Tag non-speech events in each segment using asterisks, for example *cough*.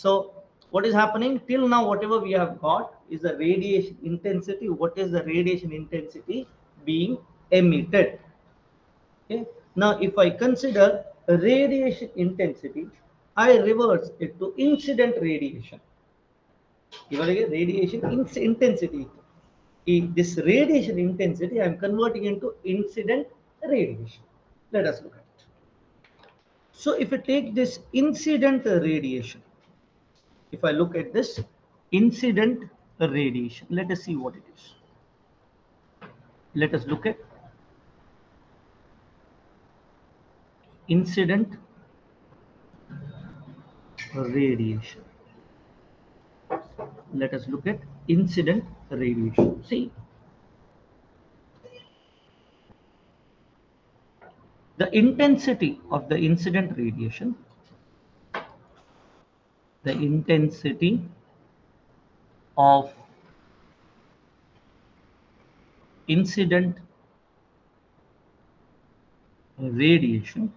So what is happening till now, whatever we have got is the radiation intensity. What is the radiation intensity being emitted? Okay. Now, if I consider radiation intensity, I reverse it to incident radiation. ಇವರಿಗೆ radiation ins- intensity. In this radiation intensity, I am converting into incident radiation. Let us look at it. So if you take this incident radiation, if I look at this incident radiation, let us see what it is. Let us look at incident radiation. Let us look at incident radiation. See, the intensity of the incident radiation, the intensity of incident radiation,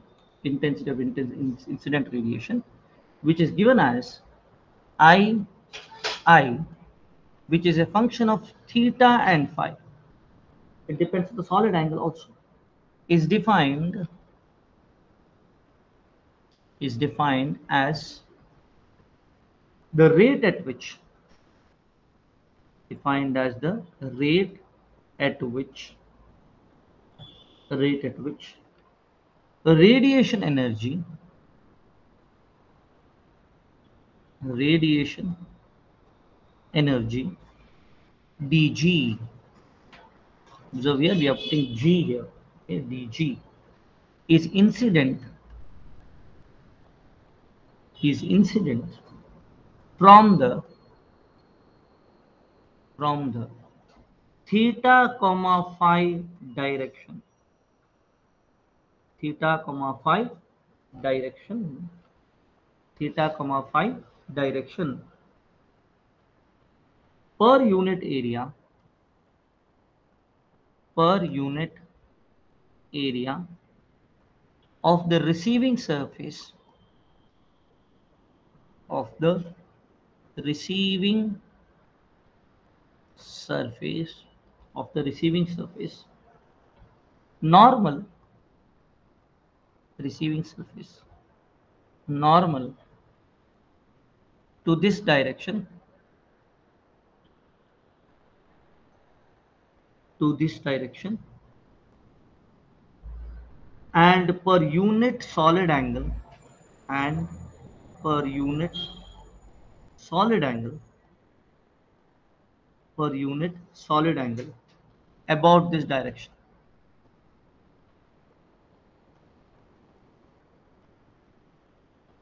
intensity of incident radiation, which is given as I, I, which is a function of theta and phi. It depends on the solid angle also. Is defined is defined as the rate at which defined as the rate at which rate at which the radiation energy radiation energy dg so here we are putting g here okay, dg is incident is incident from the from the theta comma phi direction. Theta comma phi direction. Theta comma phi direction. Per unit area per unit area of the receiving surface of the receiving surface of the receiving surface normal receiving surface normal to this direction to this direction and per unit solid angle and per unit solid angle per unit solid angle about this direction.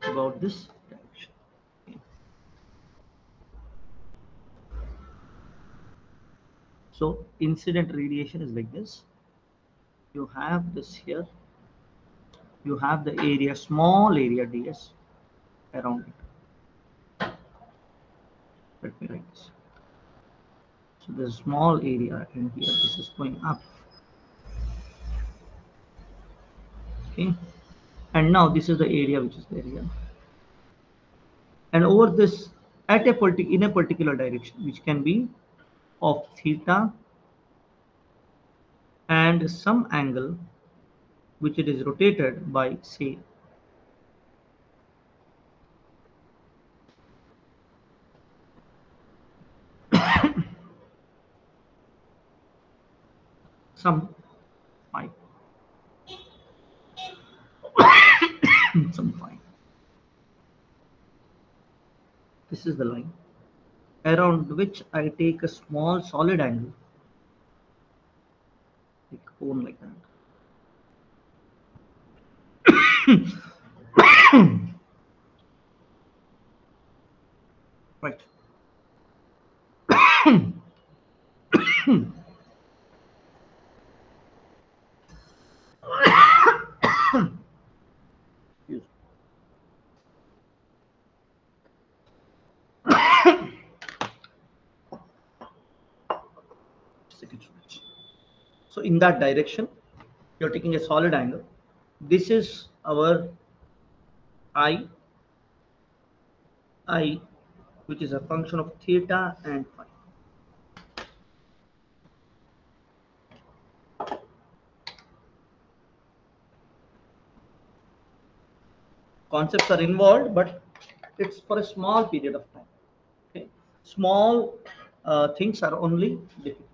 About this direction. So incident radiation is like this. You have this here. You have the area small area ds around it let me write this so a small area in here this is going up. Okay. And now this is the area which is here. And over this at a particular in a particular direction which can be of theta and some angle which it is rotated by say some phi some phi this is the line around which I take a small solid angle like cone like that right Excuse Second switch. So in that direction, you're taking a solid angle. This is our I. I, which is a function of theta and phi. Concepts are involved, but it's for a small period of time. Okay, small uh, things are only difficult.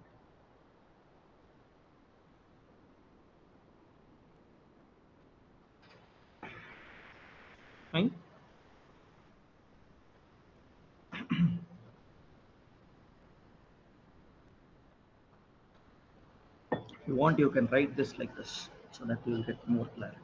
Fine. if you want, you can write this like this so that you will get more clarity.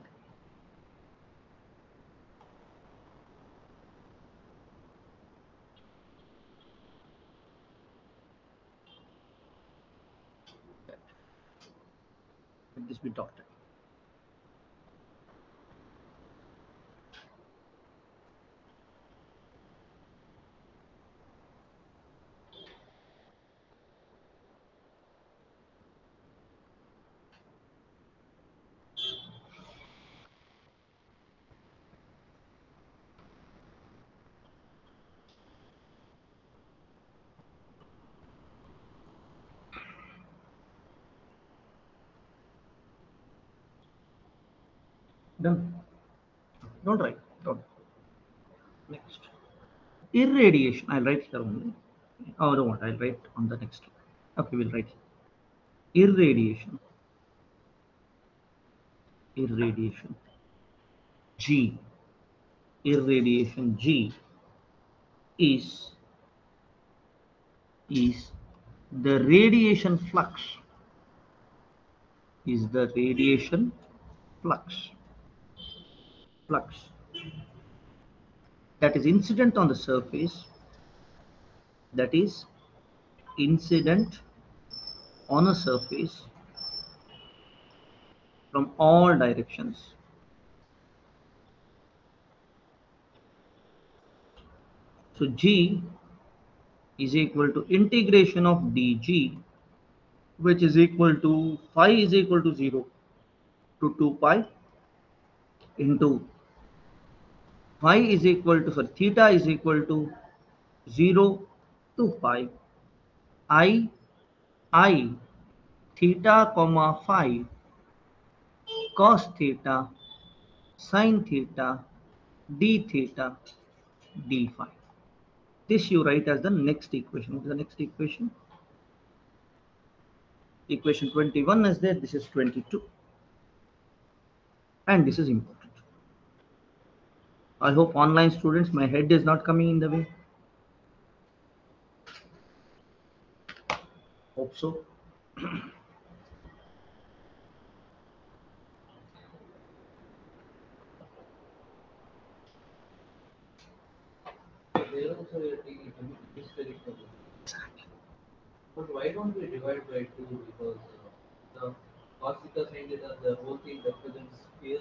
Let this be dotted. Done. Don't write. Don't. Next. Irradiation. I'll write here only. Oh, don't want. I'll write on the next. Okay, we'll write. Irradiation. Irradiation. G. Irradiation G is is the radiation flux is the radiation flux flux. That is incident on the surface. That is incident on a surface from all directions. So g is equal to integration of dg which is equal to phi is equal to 0 to 2 pi into phi is equal to sorry theta is equal to 0 to pi. I i theta comma phi cos theta sine theta d theta d phi. This you write as the next equation. What is the next equation? Equation 21 is there. This is 22 and this is important i hope online students my head is not coming in the way hope so There also we are taking historical. But why don't we divide by two? Because uh, the cos theta sin the whole thing represents sphere.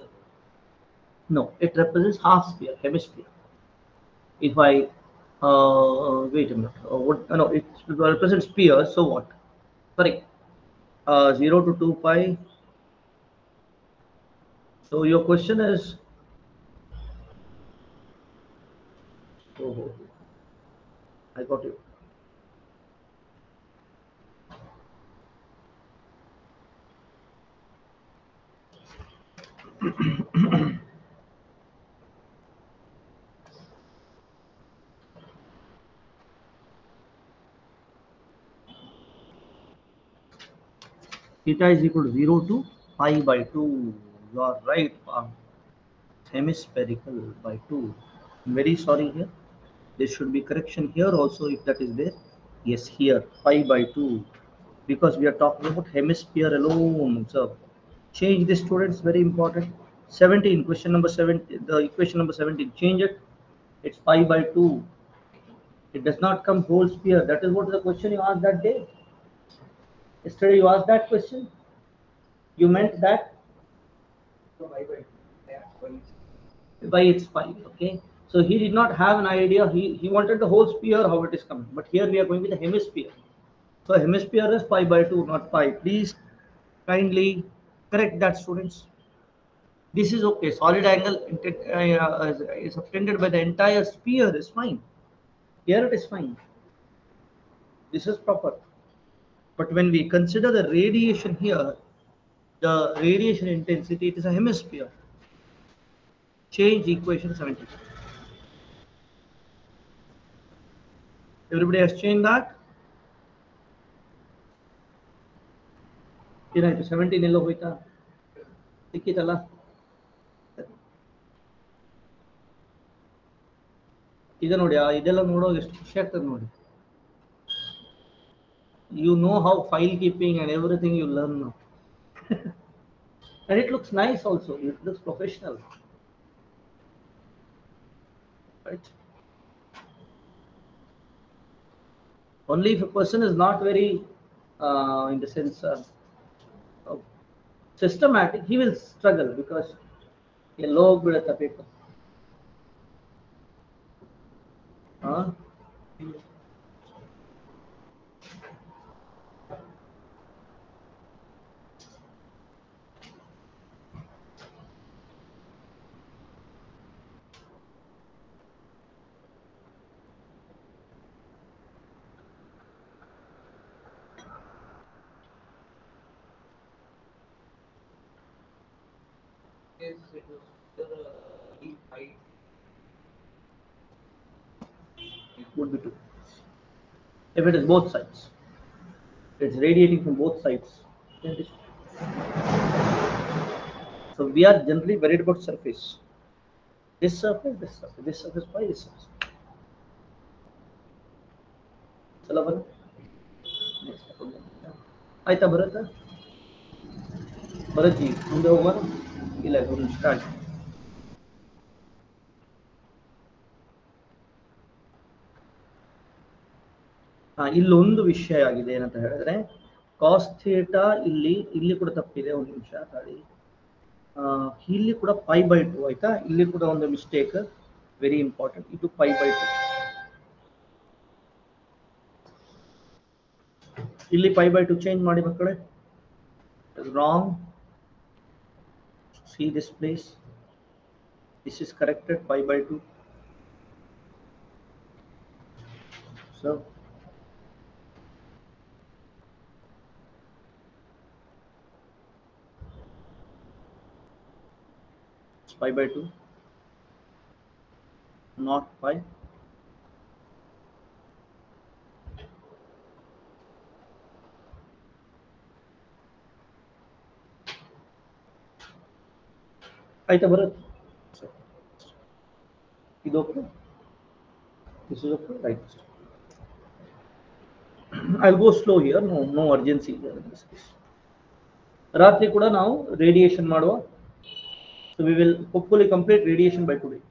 No it represents half sphere hemisphere. If i uh, wait a minute. Uh, what uh, no it represents sphere so what? Sorry uh, 0 to 2 pi. So your question is oh, oh, oh. i got you *clears throat* theta is equal to 0 to pi by 2 you are right uh, hemispherical by 2 I'm very sorry here. There should be correction here also if that is there. Yes here pi by 2 because we are talking about hemisphere alone so change this students very important. 17 question number 17 the equation number 17 change it. It's pi by 2 it does not come whole sphere. That is what the question you asked that day yesterday you asked that question? You meant that? So why by yeah, why? by its pi okay? So he did not have an idea. He he wanted the whole sphere how it is coming. But here we are going with the hemisphere. So hemisphere is pi by 2 not pi. Please kindly correct that students. This is okay. Solid angle uh, is subtended by the entire sphere is fine. Here it is fine. This is proper. But when we consider the radiation here, the radiation intensity, it is a hemisphere. Change equation 70. Everybody has changed that? ಏನಾಯ್ತು seventeen ಎಲ್ಲೋ ಹೋಯ್ತಾ ಸಿಕ್ಕಿತಲ್ಲ ಈಗ ನೋಡಿ ಆ ಇದೆಲ್ಲ ನೋಡುವಾಗ ಎಷ್ಟು ಖುಷಿ ಆಗ್ತದೆ ನೋಡಿ you know how file keeping and everything you learn now. *laughs* and it looks nice also. It looks professional. Right? Only if a person is not very, uh, in the sense, uh, systematic, he will struggle because a low paper. Huh? if it is both sides it's radiating from both sides then it is so we are generally worried about surface this surface this surface this surface by this surface ಚಲೋ ಬರ ಆಯ್ತಾ ಬರುತ್ತಾ ಬರತ್ತಿ ಮುಂದೆ ಹೋಗೋಣ ಇಲ್ಲ ಒಂದು start ಇಲ್ಲೊಂದು ವಿಷಯ ಆಗಿದೆ ಏನಂತ ಹೇಳಿದ್ರೆ ಕಾಸ್ ಥೀಟಾ ಇಲ್ಲಿ ಇಲ್ಲಿ ಕೂಡ ತಪ್ಪಿದೆ, ಒಂದು ನಿಮಿಷ, ತಾಳಿ. ಇಲ್ಲಿ ಕೂಡ ಪೈ ಬೈ ಟು ಆಯ್ತಾ? ಇಲ್ಲಿ ಕೂಡ ಒಂದು ಮಿಸ್ಟೇಕ್ ವೆರಿ ಇಂಪಾರ್ಟೆಂಟ್ ಇದು ಪೈ ಬೈ ಟು ಇಲ್ಲಿ ಪೈ ಬೈ ಟು ಚೇಂಜ್ ಮಾಡಿ ಮಕ್ಕಳೇ. Wrong see this place this is corrected pi by two so pi by 2 not pi ಆಯ್ತಾ ಬರುತ್ತೆ ಇದು okay this is okay right I go slow here no no urgency ರಾತ್ರಿ ಕೂಡ ನಾವು radiation ಮಾಡುವ So we will hopefully complete radiation by today.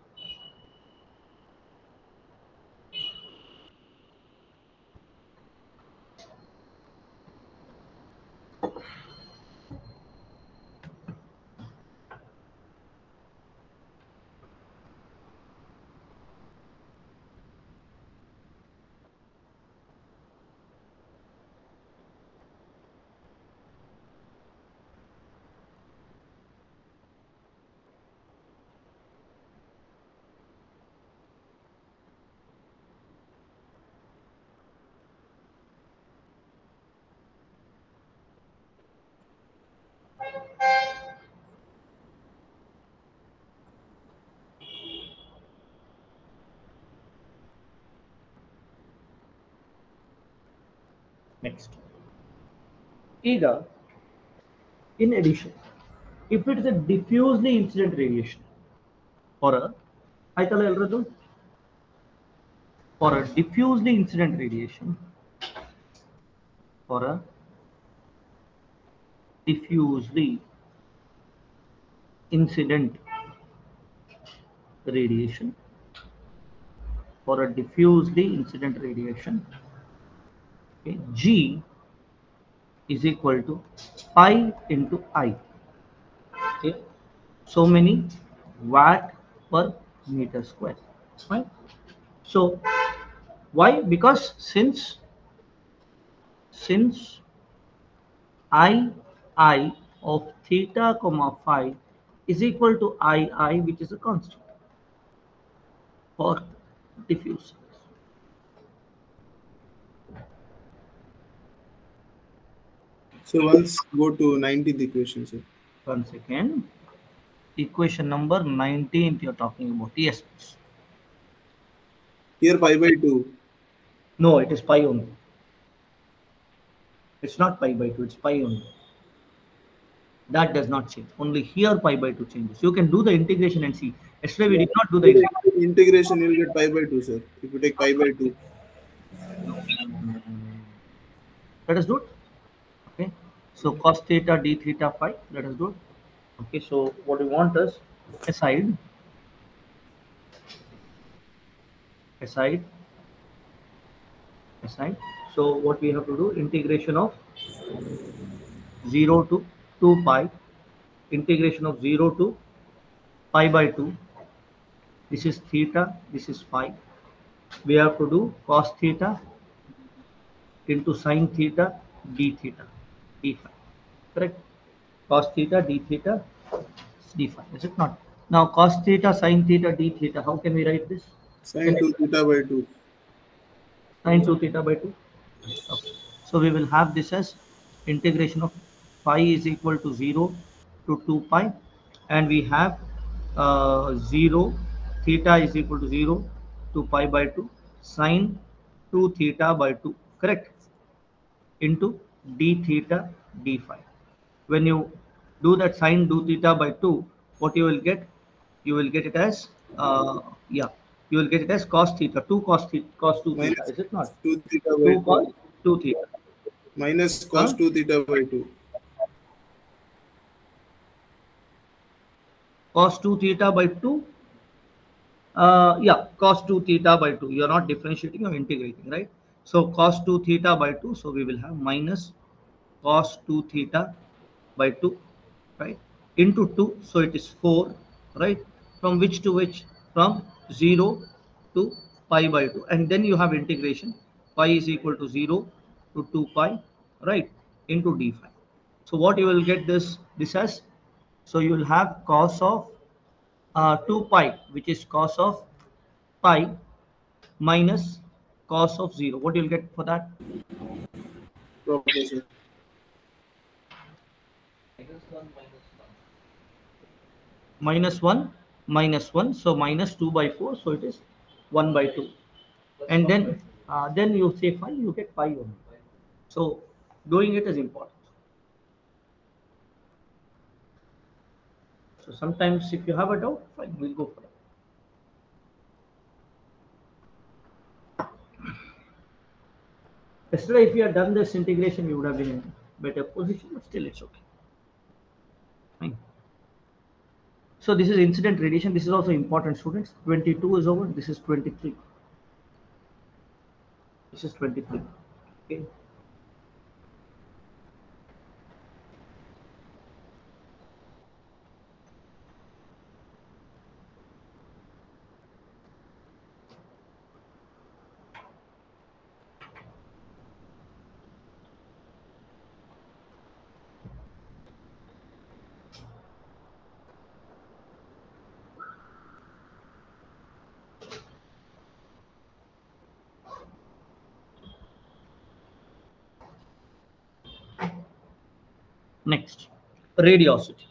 Next. ಈಗ in addition, if it is a diffusely incident radiation or a ಆಯ್ತಲ್ಲ ಎಲ್ರದ್ದು for a diffusely incident radiation for a diffusely incident radiation for a diffusely incident radiation okay, G is equal to pi into I. Okay, so many watt per meter square. Right? So why? Because since since I I of theta comma phi is equal to I I which is a constant for diffuse. So once go to 19th equation, sir. One second. Equation number 19th you're talking about. Yes. please. Here pi by 2. No, it is pi only. It's not pi by 2, it's pi only. That does not change. Only here pi by 2 changes. You can do the integration and see. Yesterday we did not do the integration. Integration you'll get pi by 2, sir. If you take pi by 2. Let us do it. So cos theta d theta phi. Let us do it. Okay. So what we want is aside, aside, aside. So what we have to do integration of 0 to 2 pi, integration of 0 to pi by 2. This is theta. This is phi. We have to do cos theta into sine theta d theta d phi correct? Cos theta d theta d phi is it not? Now cos theta sine theta d theta how can we write this? Sine 2 theta by 2. sine 2 theta by 2 okay. so we will have this as integration of phi is equal to 0 to 2 pi and we have uh, 0 theta is equal to 0 to pi by 2 sine 2 theta by 2 correct? Into d theta d phi when you do that sine 2 theta by 2 what you will get you will get it as uh, yeah you will get it as cos theta 2 cos theta cos 2 theta Minus is it not 2 theta by 2 cos 2. 2 theta Minus cos Huh? 2 theta by 2. cos 2 theta by 2 uh, yeah cos 2 theta by 2 you are not differentiating or integrating right so cos 2 theta by 2 so we will have minus cos 2 theta by 2 right? Into 2 so it is 4 right? From which to which? From 0 to pi by 2 and then you have integration. Pi is equal to 0 to 2 pi right? Into d phi. So what you will get this this as? So you will have cos of uh, 2 pi which is cos of pi minus cos of 0 what you will get for that? Sir. Minus 1 minus 1. minus 1 minus 1 so minus 2 by 4 so it is 1 by 2 and then uh, then you say pi you get pi only. So doing it is important. So sometimes if you have a doubt fine we'll go for it. Yesterday if you had done this integration you would have been in better position but still it's okay fine so this is incident radiation. This is also important students. 22 is over. This is 23 this is 23 okay Next, radiosity.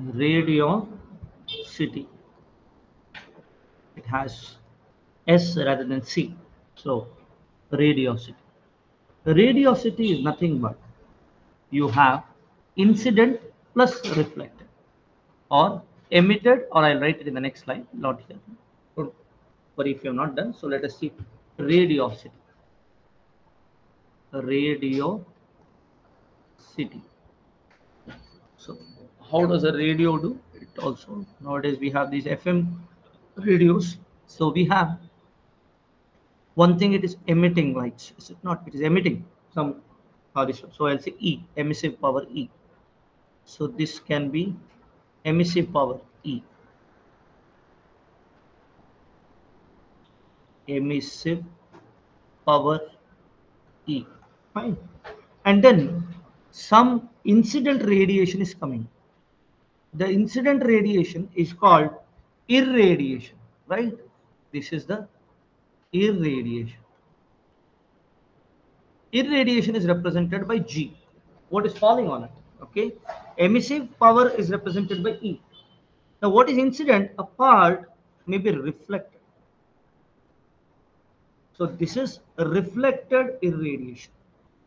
Radiosity. It has S rather than C. So, radiosity. Radiosity is nothing but you have incident plus reflected or emitted or I'll write it in the next slide, not here. Don't if you have not done. So let us see radiosity. Radio city. So how does a radio do? It also nowadays we have these FM radios. So we have one thing it is emitting lights. Is it not? It is emitting some. So I'll say E, emissive power E. So this can be emissive power E. Emissive power E. Fine. And then some incident radiation is coming. The incident radiation is called irradiation, right? This is the irradiation. irradiation is represented by G. What is falling on it? Okay. Emissive power is represented by E. Now, what is incident? A part may be reflected. So, this is reflected irradiation.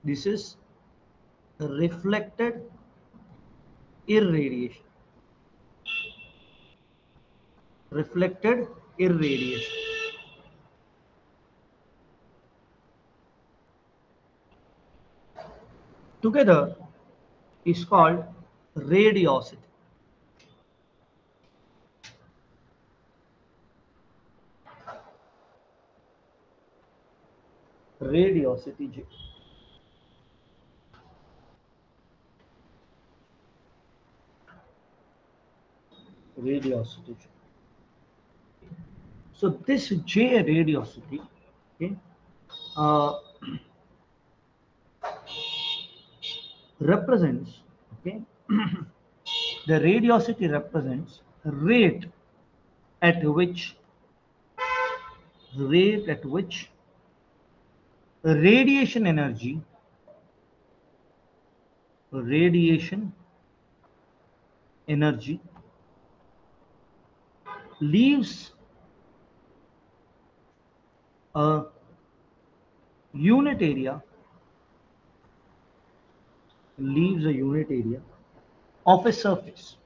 This is reflected irradiation. Reflected irradiation. Together is called radiosity. Radiosity Radiosity So this J radiosity, okay, uh, represents okay *clears throat* the radiosity represents rate at which rate at which radiation energy radiation energy leaves a unit area leaves a unit area of a surface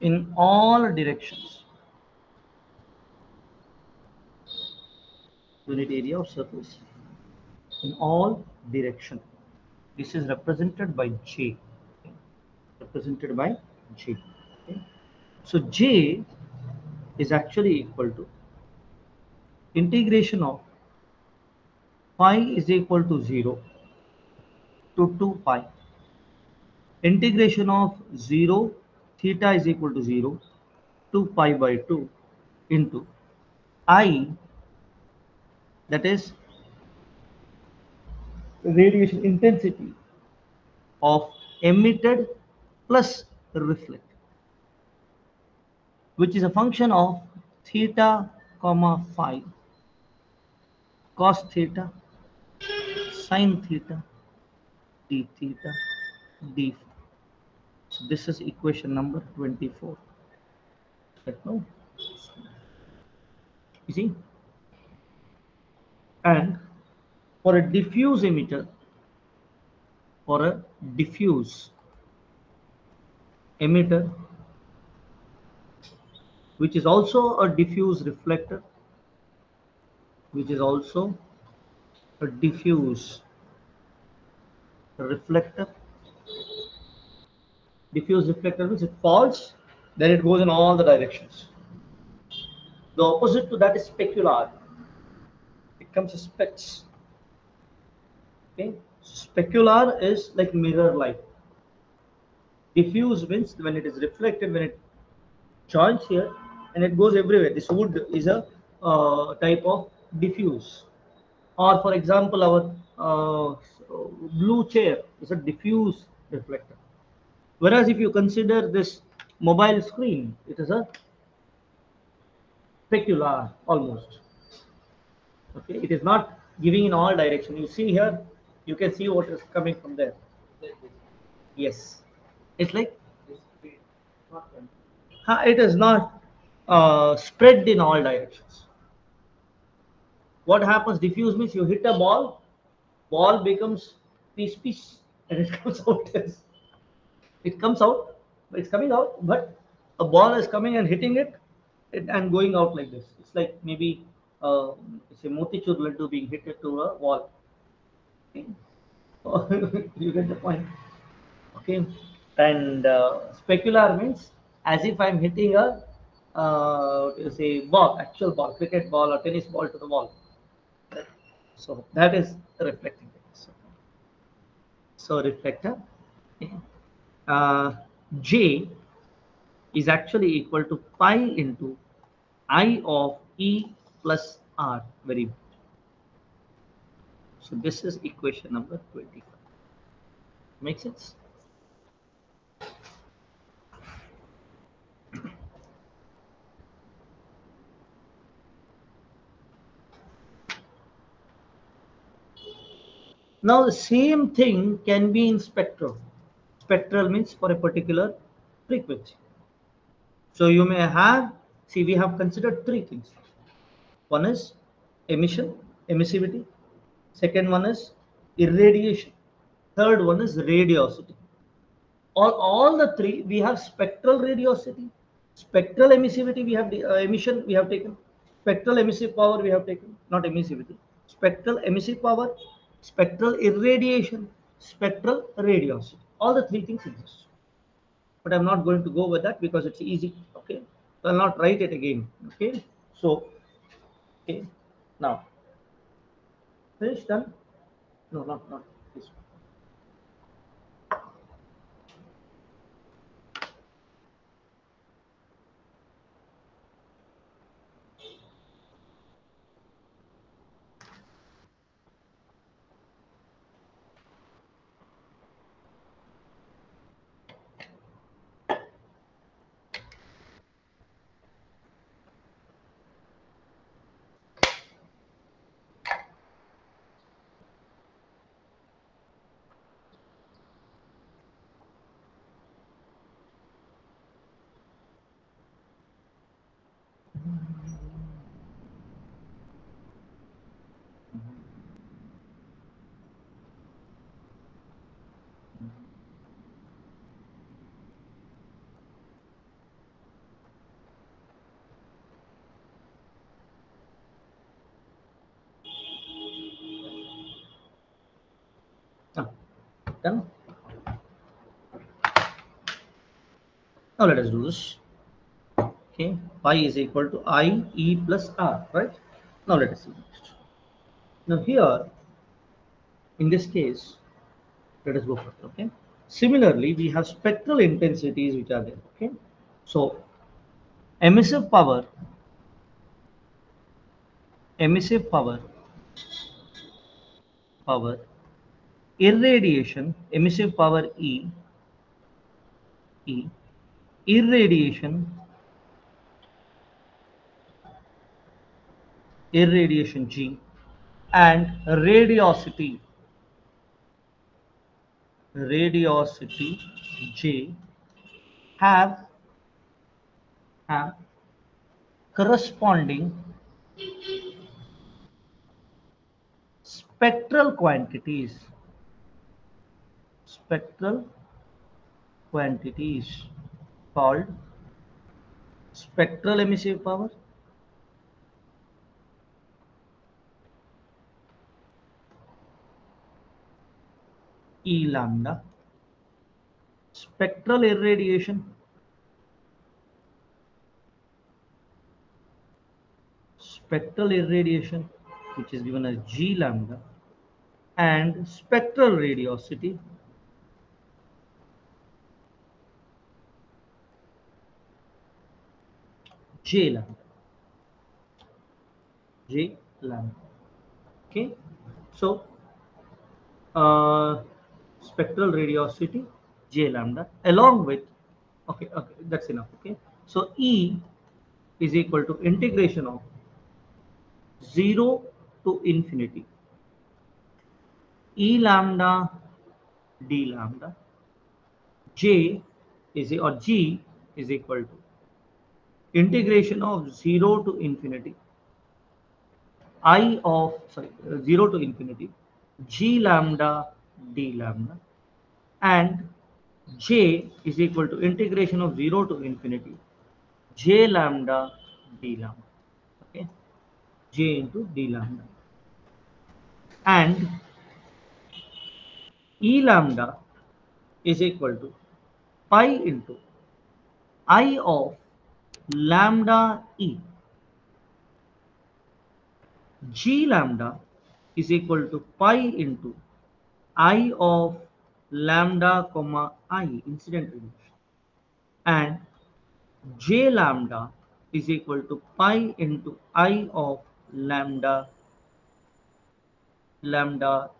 in all directions. Unit area of surface in all direction. This is represented by J. Represented by J. okay? So J is actually equal to integration of pi is equal to 0 to 2 pi. Integration of 0 theta is equal to 0 to pi by 2 into i that is radiation intensity of emitted plus reflect which is a function of theta comma phi cos theta sine theta d theta d phi. So this is equation number 24. Right now. You see? And for a diffuse emitter, for a diffuse emitter, which is also a diffuse reflector, which is also a diffuse reflector. Diffuse reflector means it falls, then it goes in all the directions. The opposite to that is specular. It comes as specks. Okay, specular is like mirror light. Diffuse means when it is reflected, when it joins here and it goes everywhere. This wood is a uh, type of diffuse. Or for example, our uh, blue chair is a diffuse reflector. Whereas if you consider this mobile screen, it is a specular almost. Okay, it is not giving in all direction. You see here, you can see what is coming from there. Yes, it's like it is not uh, spread in all directions. What happens? Diffuse means you hit a ball, ball becomes piece piece, *laughs* and it comes out as it comes out, it's coming out, but a ball is coming and hitting it, and going out like this. It's like maybe uh, it's a motichur being hit to a wall. Okay. *laughs* you get the point. Okay, and uh, specular means as if I'm hitting a uh, say ball, actual ball, cricket ball or tennis ball to the wall. So that is reflecting. So, so reflector uh, J is actually equal to pi into I of E plus R. Very good. So this is equation number 25. Make sense? Now the same thing can be in spectral. Spectral means for a particular frequency. So you may have, see we have considered three things. One is emission, emissivity. Second one is irradiation. Third one is radiosity. All, all the three, we have spectral radiosity, spectral emissivity, we have the uh, emission, we have taken, spectral emissive power, we have taken, not emissivity, spectral emissive power, spectral irradiation, spectral radiosity. All the three things exist. But I'm not going to go with that because it's easy. Okay. So I'll not write it again. Okay. So, okay. Now, finish done? No, not, not Now let us do this. Okay, pi is equal to i e plus r, right? Now let us see next. Now here, in this case, let us go further. Okay. Similarly, we have spectral intensities which are there. Okay. So, emissive power, emissive power, power irradiation emissive power e e irradiation irradiation g and radiosity. Radiosity j have have corresponding spectral quantities spectral quantities called spectral emissive power E lambda spectral irradiation spectral irradiation which is given as G lambda and spectral radiosity J lambda. J lambda. Okay. So, uh, spectral radiosity J lambda along with, okay, okay, that's enough. Okay. So, E is equal to integration of 0 to infinity E lambda d lambda J is or G is equal to integration of 0 to infinity i of sorry uh, 0 to infinity g lambda d lambda and j is equal to integration of 0 to infinity. J lambda d lambda okay? J into d lambda. And e lambda is equal to pi into i of lambda e. G lambda is equal to pi into i of lambda comma i incident radiation and j lambda is equal to pi into i of lambda lambda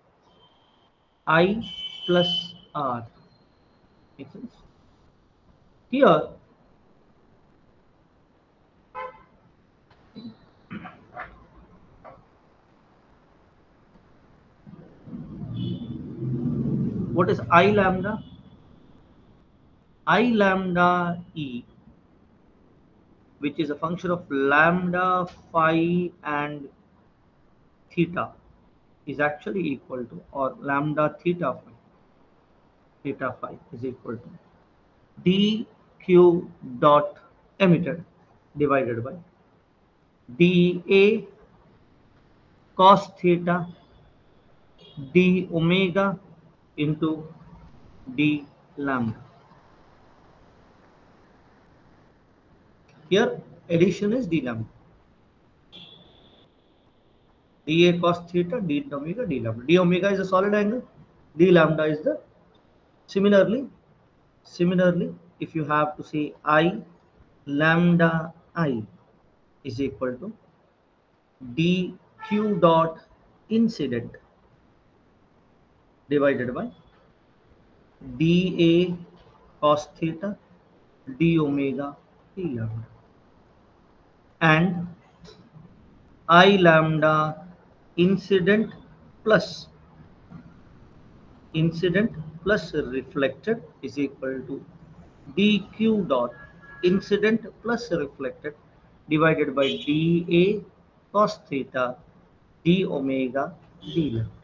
i plus r. Make sense? Here what is I lambda? I lambda E, which is a function of lambda phi and theta, is actually equal to, or lambda theta phi, theta phi is equal to dq dot emitted divided by dA cos theta d omega into d lambda. Here addition is d lambda. dA cos theta d omega d lambda. d omega is a solid angle. d lambda is the similarly similarly if you have to say i lambda i is equal to dq dot incident divided by dA cos theta d omega d lambda and I lambda incident plus incident plus reflected is equal to dq dot incident plus reflected divided by dA cos theta d omega d lambda.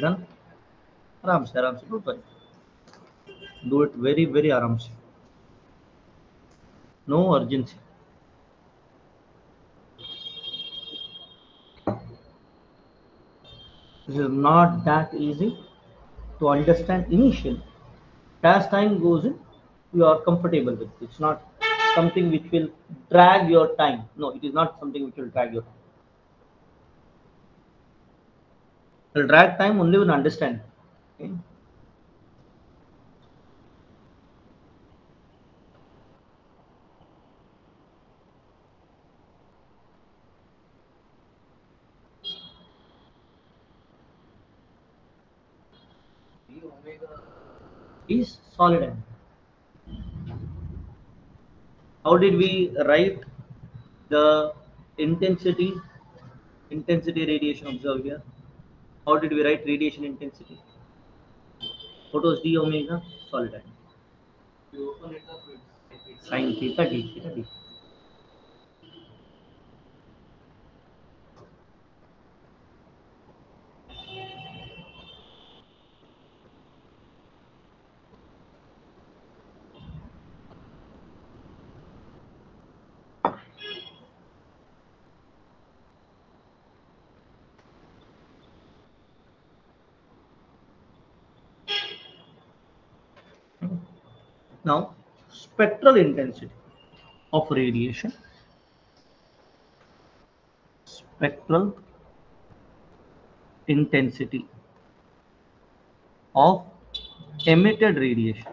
Done? आराम से आराम से डूट do it very very आराम से no urgency this is not that easy to understand initially as time goes in you are comfortable with it. it's not something which will drag your time no it is not something which will drag your time it will drag time only when understand omega is solid. How did we write the intensity intensity radiation observed here? How did we write radiation intensity? What was d omega? Solid angle. if you open it up it's it's Sine theta d theta d. Now, spectral intensity of radiation. Spectral intensity of emitted radiation.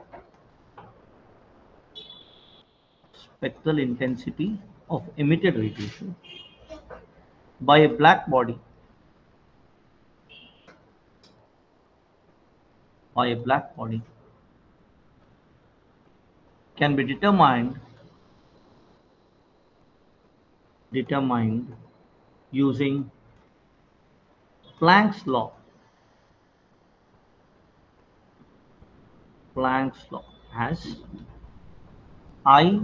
Spectral intensity of emitted radiation by a black body by a black body can be determined determined using Planck's law. Planck's law as I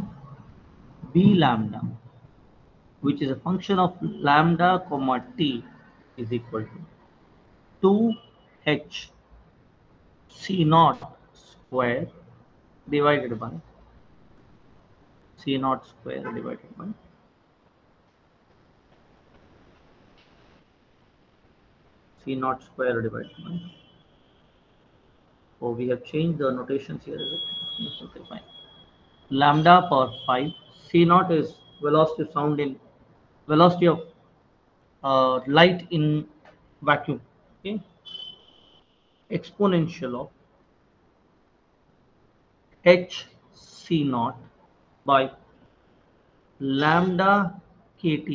b lambda which is a function of lambda comma t is equal to 2h c naught square divided by c naught square divided by c naught square divided by oh we have changed the notations here is it? Yes, okay fine. Lambda power 5 c naught is velocity of sound in velocity of uh, light in vacuum okay? Exponential of h c naught by lambda kt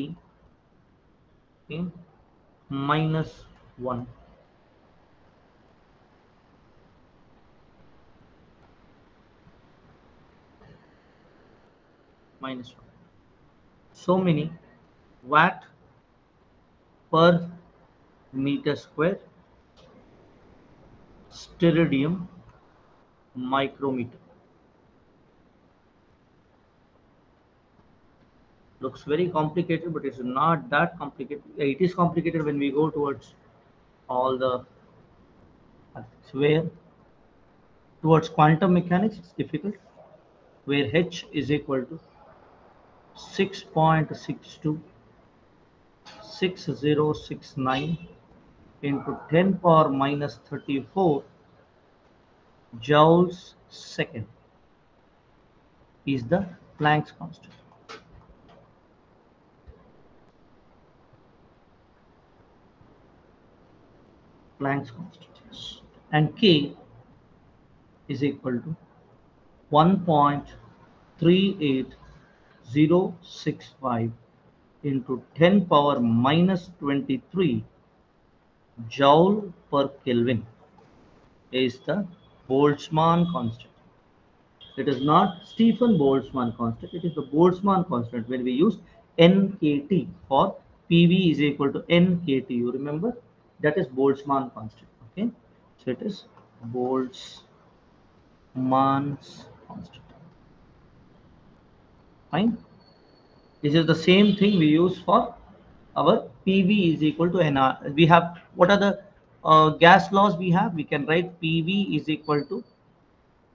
okay, minus 1 minus 1 so many watt per meter square steradian micrometer looks very complicated but it's not that complicated it is complicated when we go towards all the where towards quantum mechanics it's difficult where h is equal to 6.62 6069 into 10 power minus 34 joules second is the Planck's constant. Planck's constant. And K is equal to 1.38065 into 10 power minus 23 joule per Kelvin is the Boltzmann constant. It is not Stefan Boltzmann constant, it is the Boltzmann constant when we use NKT for PV is equal to NKT. You remember that is Boltzmann constant. Okay, so it is Boltzmann's constant. Fine. This is the same thing we use for our PV is equal to NR. We have what are the uh, gas laws we have? We can write PV is equal to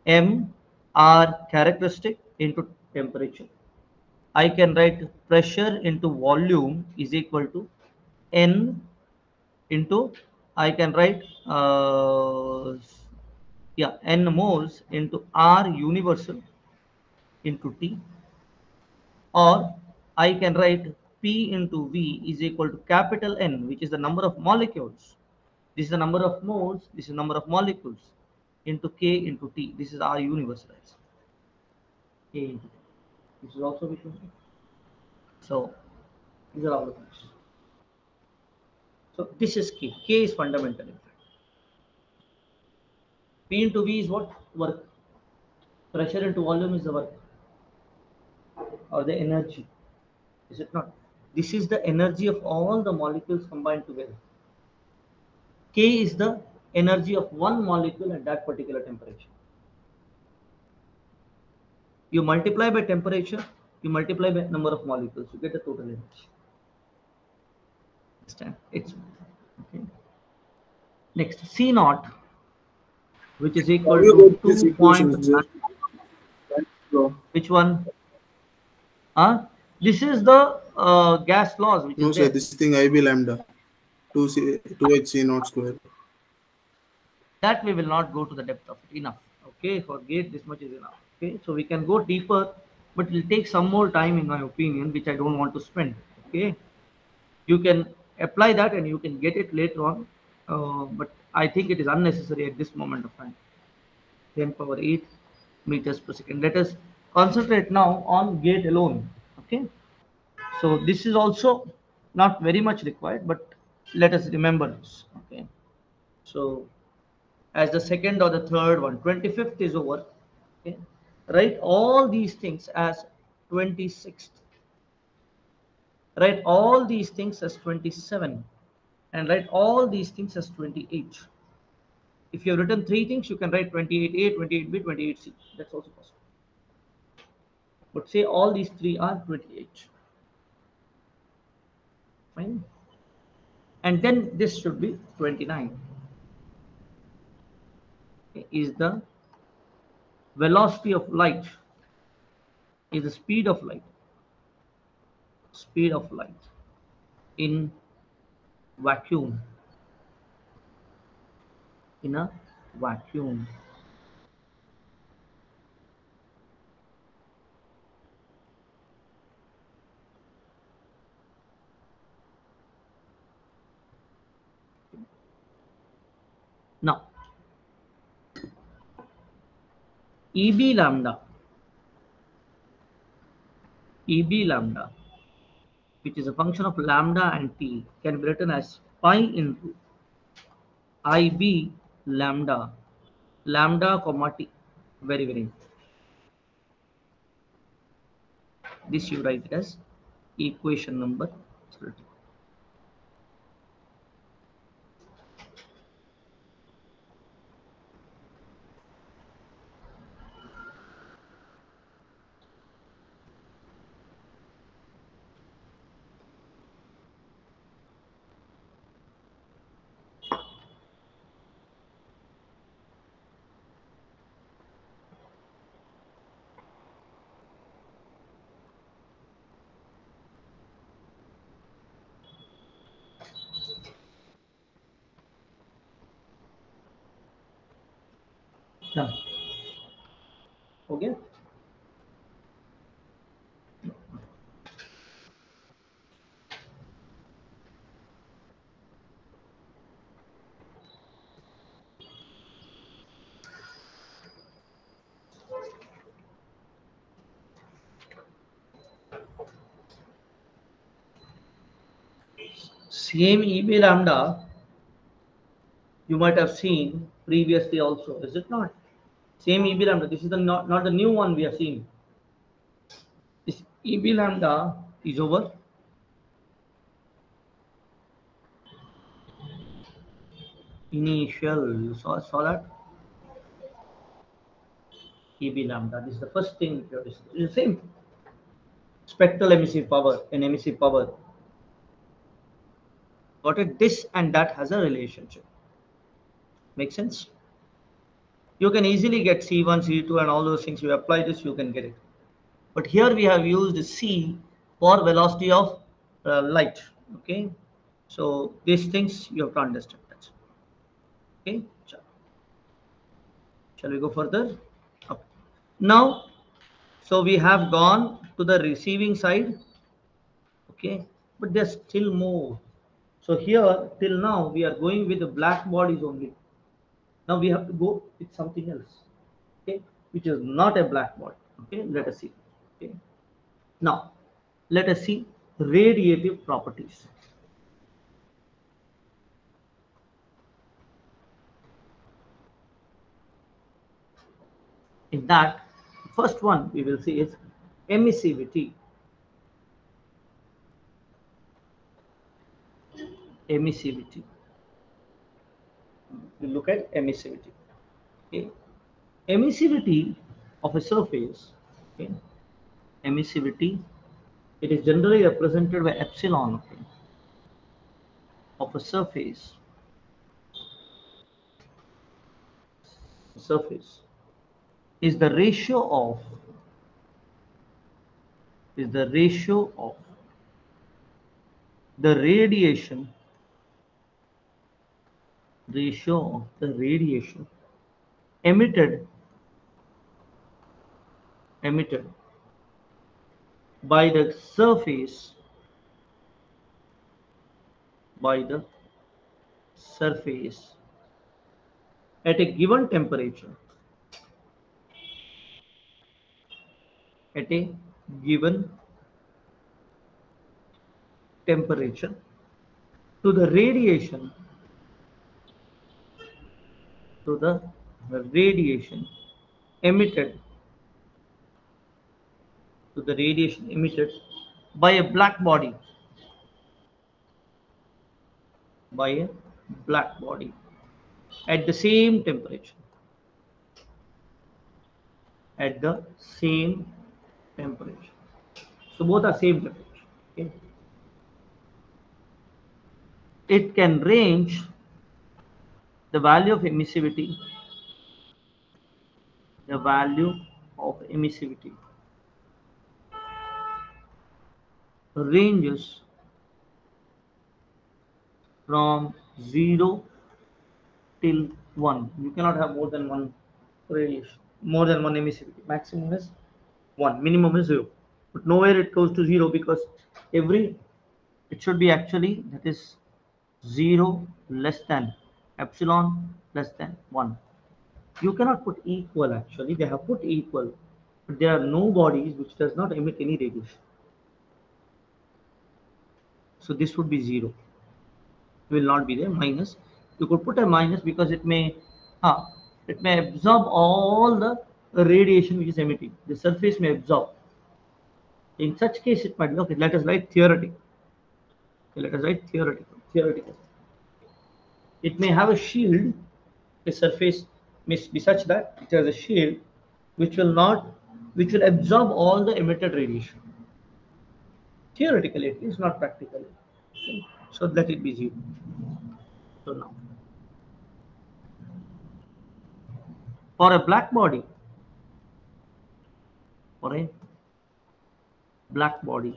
M R characteristic into temperature. I can write pressure into volume is equal to N into I can write uh, yeah N moles into R universal into T or I can write P into V is equal to capital N, which is the number of molecules. This is the number of moles, this is the number of molecules into K into T. This is our universalized. K into T. This is also between. So these are all the things. So this is K. K is fundamental. In fact. P into V is what? Work. Pressure into volume is the work or the energy. Is it not? This is the energy of all the molecules combined together. K is the energy of one molecule at that particular temperature. You multiply by temperature, you multiply by number of molecules, you get the total energy. Okay. Next, C naught, which is equal to got two point. Which one? Huh? This is the uh, gas laws. Which no is sir, there. this thing IB lambda. 2C, 2HC naught square. that we will not go to the depth of it enough okay for gate this much is enough okay so we can go deeper but it will take some more time in my opinion which i don't want to spend okay you can apply that and you can get it later on. Uh, but i think it is unnecessary at this moment of time. 10 power 8 meters per second. Let us concentrate now on gate alone okay? So this is also not very much required but let us remember this okay? So as the second or the third one 25th is over okay? Write all these things as 26th write all these things as 27 and write all these things as 28 if you have written three things you can write 28a 28b 28c that's also possible. But say all these three are 28 fine. And then this should be 29 is the velocity of light is the speed of light speed of light in vacuum. In a vacuum. Now eb lambda. Eb lambda which is a function of lambda and t can be written as pi into ib lambda lambda comma t. Very very this you write as equation number 30 okay. Same eb lambda you might have seen previously also is it not same eb lambda. This is the not, not the new one we have seen. This eb lambda is over. Initial you saw saw that eb lambda. This is the first thing. You the same. Spectral emissive power and emissive power. Got it? This and that has a relationship. Make sense you can easily get c1 c2 and all those things. You apply this you can get it. But here we have used c for velocity of uh, light okay? So these things you have to understand. That okay? Shall, we go further? Now so we have gone to the receiving side okay? But there's still more. So here till now we are going with the black bodies only now we have to go with something else okay which is not a black body okay let us see okay. Now let us see radiative properties. In that first one we will see is emissivity. Emissivity we look at emissivity. Okay? Emissivity of a surface okay? Emissivity it is generally represented by epsilon okay, of a surface. Surface is the ratio of is the ratio of the radiation ratio of the radiation emitted emitted by the surface by the surface at a given temperature at a given temperature to the radiation to the radiation emitted to the radiation emitted by a black body by a black body at the same temperature at the same temperature. So both are same temperature okay? It can range the value of emissivity. The value of emissivity. Ranges from 0 till 1 you cannot have more than one radiation more than one emissivity. Maximum is 1 minimum is 0 but nowhere it goes to 0 because every it should be actually that is 0 less than epsilon less than 1 you cannot put equal actually. They have put equal but there are no bodies which does not emit any radiation. So this would be zero. It will not be there minus. You could put a minus because it may ah, it may absorb all the radiation which is emitting. The surface may absorb. In such case it might be okay let us write theoretical okay, let us write theoretical theoretical it may have a shield the surface may be such that it has a shield which will not which will absorb all the emitted radiation. Theoretically it is not practically. Okay? so let it be zero. So now for a black body for a black body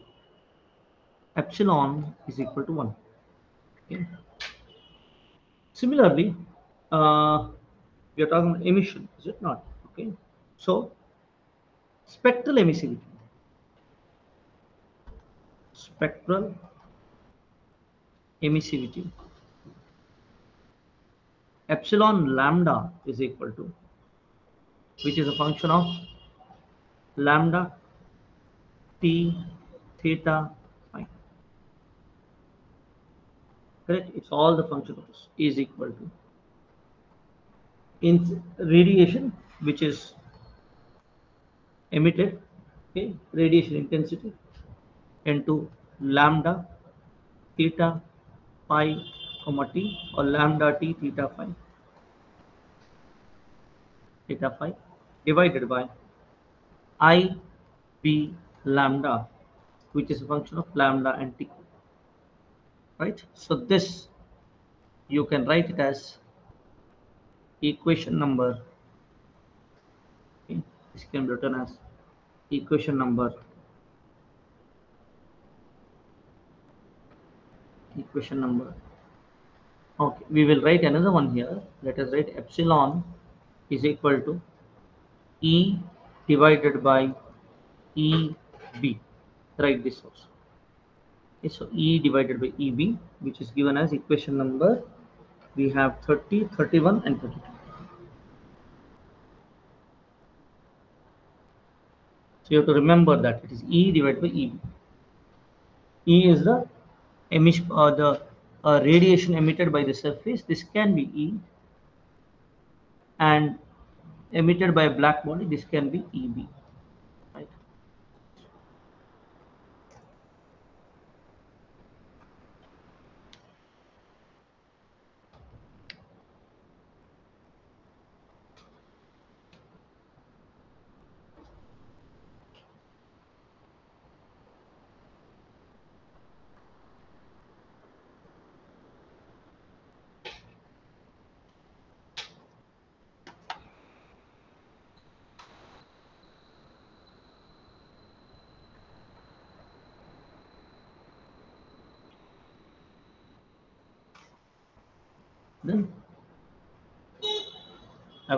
epsilon is equal to 1 okay similarly uh, we are talking about emission is it not? Okay. So spectral emissivity. Spectral emissivity. Epsilon lambda is equal to which is a function of lambda t theta phi correct? It's all the function of this is equal to in radiation which is emitted okay radiation intensity into lambda theta pi comma t or lambda t theta phi theta phi divided by i b lambda which is a function of lambda and t right? So this you can write it as equation number okay this can be written as equation number equation number. Okay we will write another one here. Let us write epsilon is equal to e divided by eb write this also so e divided by eb which is given as equation number we have 30 31 and 32 so you have to remember that it is e divided by eb e is the emission uh, the uh, radiation emitted by the surface. This can be e. And emitted by a black body this can be eb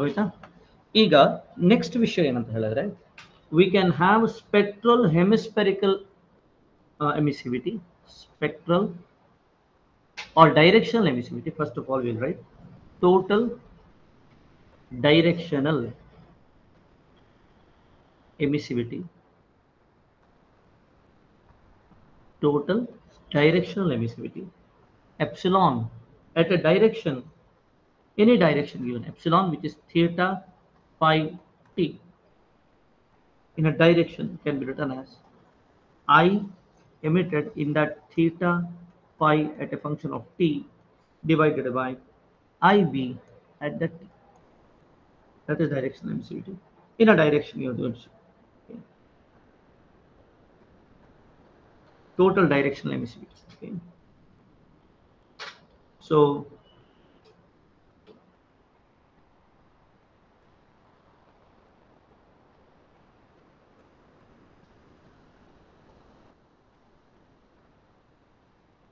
ಆಗೋಯ್ತಾ ಈಗ next ವಿಷಯ ಏನಂತ ಹೇಳಿದ್ರೆ we can have spectral hemispherical emissivity spectral or directional emissivity first of all we'll write total directional emissivity total directional emissivity epsilon at a direction any direction given epsilon which is theta phi t in a direction can be written as i emitted in that theta phi at a function of t divided by ib at that t. That is direction emissivity. In a direction you are doing. Okay. Total directional emissivity. Okay. So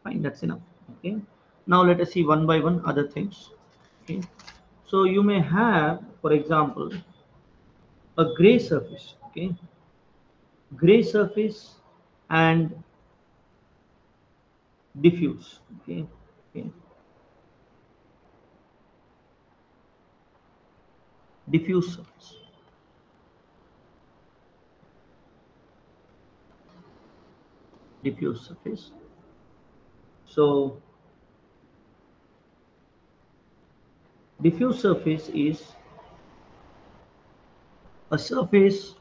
fine that's enough. Okay. Now let us see one by one other things. Okay. So you may have for example a gray surface. Okay. Gray surface and diffuse. Okay. Okay. Diffuse surface. Diffuse surface. So diffuse surface is a surface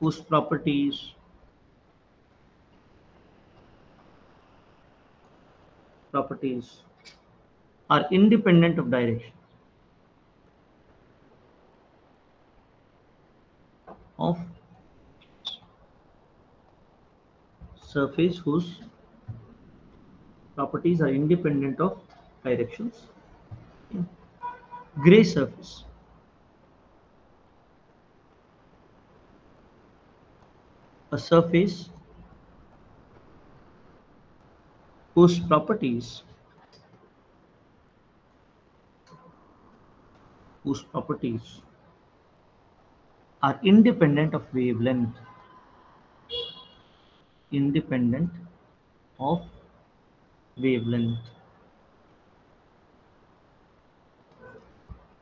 whose properties properties are independent of direction. Of surface whose properties are independent of directions. Gray surface. A surface whose properties whose properties are independent of wavelength. Independent of wavelength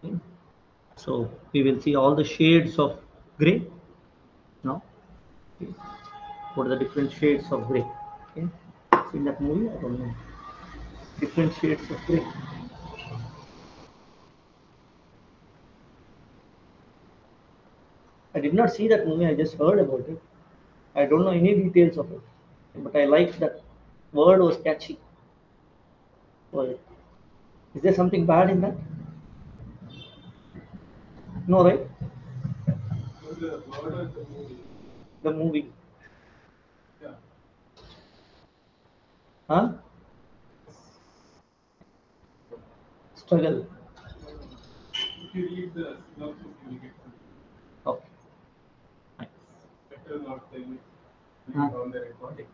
Okay. so we will see all the shades of gray now Okay. what are the different shades of gray okay seen that movie i don't know different shades of gray I did not see that movie, I just heard about it. I don't know any details of it. But I like that word was catchy. Is there something bad in that? No, right? The the movie. The movie. Yeah. Huh? Struggle. If you read the synopsis, you will get something. Okay. Nice. Better not tell me. Huh? On the recording.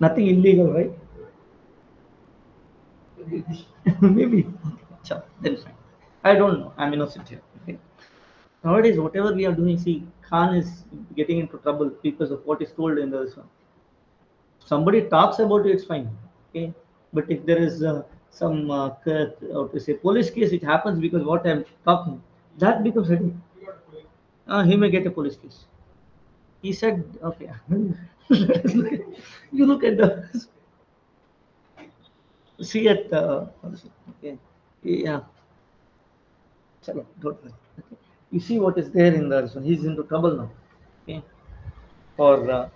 Nothing illegal, right? *laughs* Maybe. Then fine. I don't know. I'm innocent here. Okay. Nowadays, whatever we are doing, see, Khan is getting into trouble because of what is told in this one. Somebody talks about it, it's fine. Okay. But if there is uh, some, uh, or to say, police case, it happens because what I'm talking, that becomes police. Uh, he may get a police case. He said, okay. *laughs* you look at the. See at the. Okay. Yeah. Chalo, don't worry. Okay. You see what is there in the. So he's into trouble now. Okay. Or. Uh,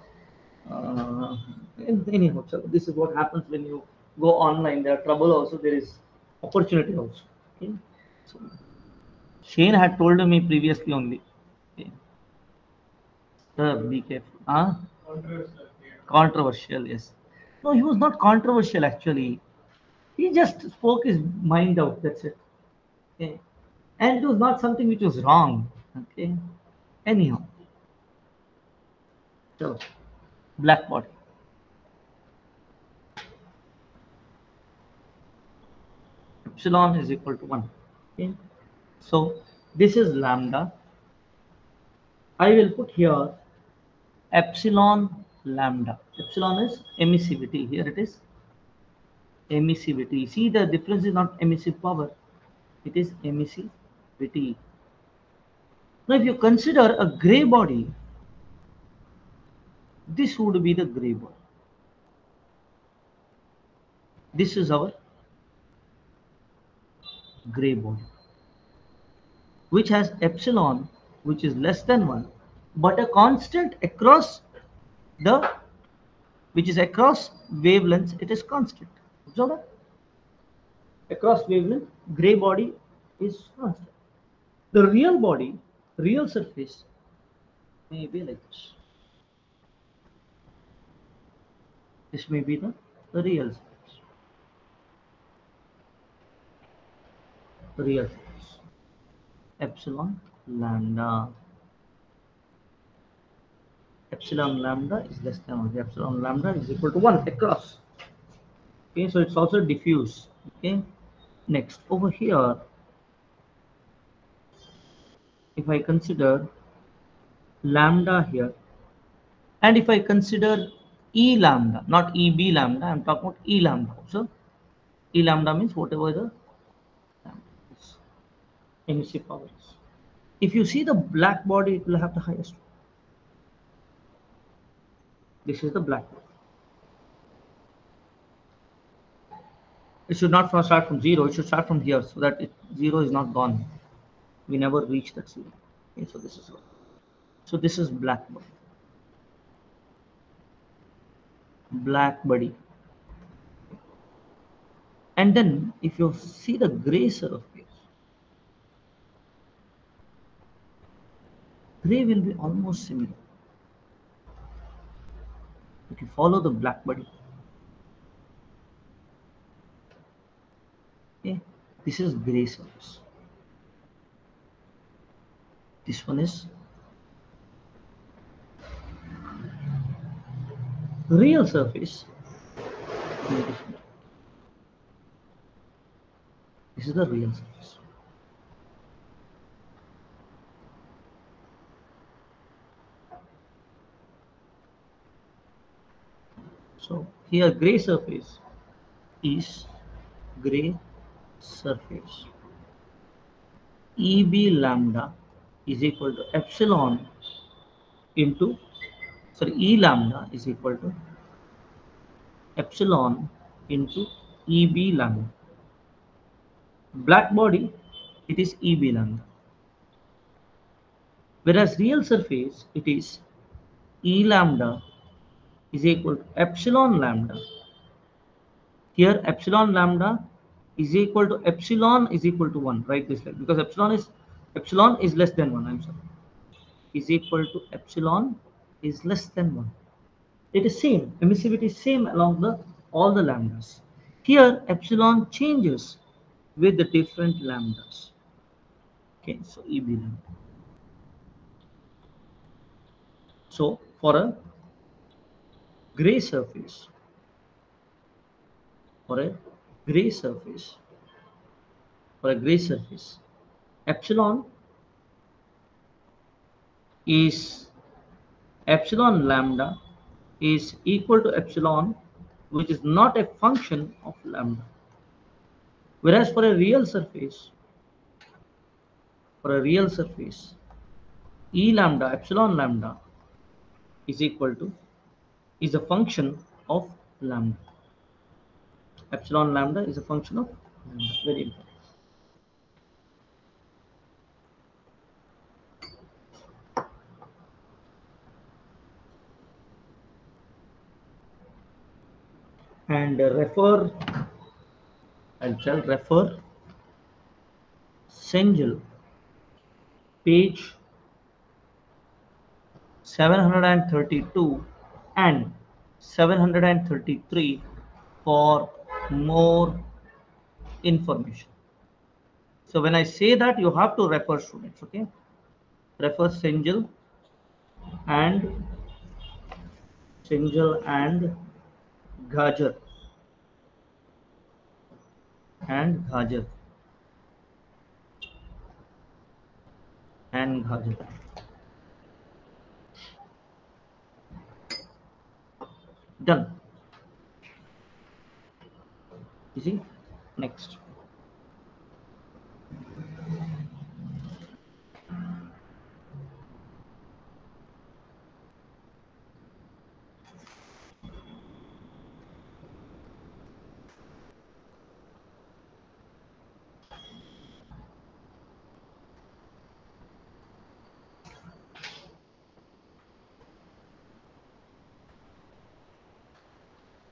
uh, anyhow, this is what happens when you go online. There are trouble also. There is opportunity also. Okay. So Shane had told me previously only. Okay. Sir, be careful. Huh? Controversial. yes. No, he was not controversial actually. He just spoke his mind out. That's it. Okay. And it was not something which was wrong. Okay. Anyhow. So, black body. Epsilon is equal to 1. Okay. So, this is lambda. I will put here epsilon lambda. Epsilon is emissivity. Here it is emissivity. See the difference is not emissive power. It is emissivity. Now if you consider a gray body, this would be the gray body. This is our gray body which has epsilon which is less than 1 but a constant across the which is across wavelengths it is constant. Observe that. Across wavelength gray body is constant. The real body real surface may be like this. This may be the, the real surface. Real surface. Epsilon lambda epsilon lambda is less than 1 epsilon lambda is equal to 1 across okay so it's also diffuse okay next over here if i consider lambda here and if i consider e lambda not eb lambda i'm talking about e lambda also E lambda means whatever the emissive power is. If you see the black body, it will have the highest. This is the black. It should not start from zero. It should start from here so that it, zero is not gone. We never reach that zero. Okay, so this is. So this is black body. Black body. And then if you see the gray surface, gray will be almost similar. If you follow the black body. Okay, this is gray surface. This one is real surface. This is the real surface. So here gray surface is gray surface. EB lambda is equal to epsilon into sorry E lambda is equal to epsilon into EB lambda. Black body it is EB lambda. Whereas real surface it is E lambda is equal to epsilon lambda. Here epsilon lambda is equal to epsilon is equal to 1. Write this like because epsilon is epsilon is less than 1. I'm sorry. Is equal to epsilon is less than 1. It is same. Emissivity is same along the all the lambdas. Here epsilon changes with the different lambdas. Okay, so EB lambda. So for a gray surface. For a gray surface. For a gray surface. Epsilon is epsilon lambda is equal to epsilon which is not a function of lambda. Whereas for a real surface for a real surface e lambda epsilon lambda is equal to is a function of lambda. Epsilon lambda is a function of lambda. Very important. And refer, I'll tell refer Cengel, page 732 and 733 for more information. So when I say that, you have to refer students, okay? Refer Cengel and Cengel and Ghajar and Ghajar and Ghajar. Done. You see? Next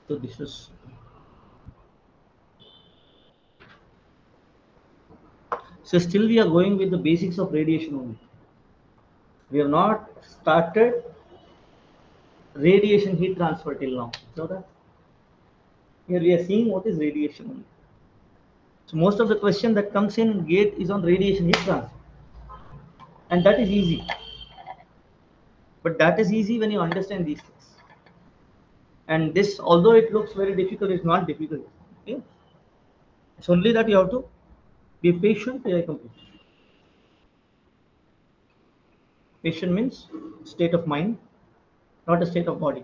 so this is so still we are going with the basics of radiation only. We have not started radiation heat transfer till now. So that here we are seeing what is radiation only. So most of the question that comes in gate is on radiation heat transfer. And that is easy. But that is easy when you understand these things and this although it looks very difficult is not difficult. Okay? It's only that you have to be patient till I complete. Patient means state of mind not a state of body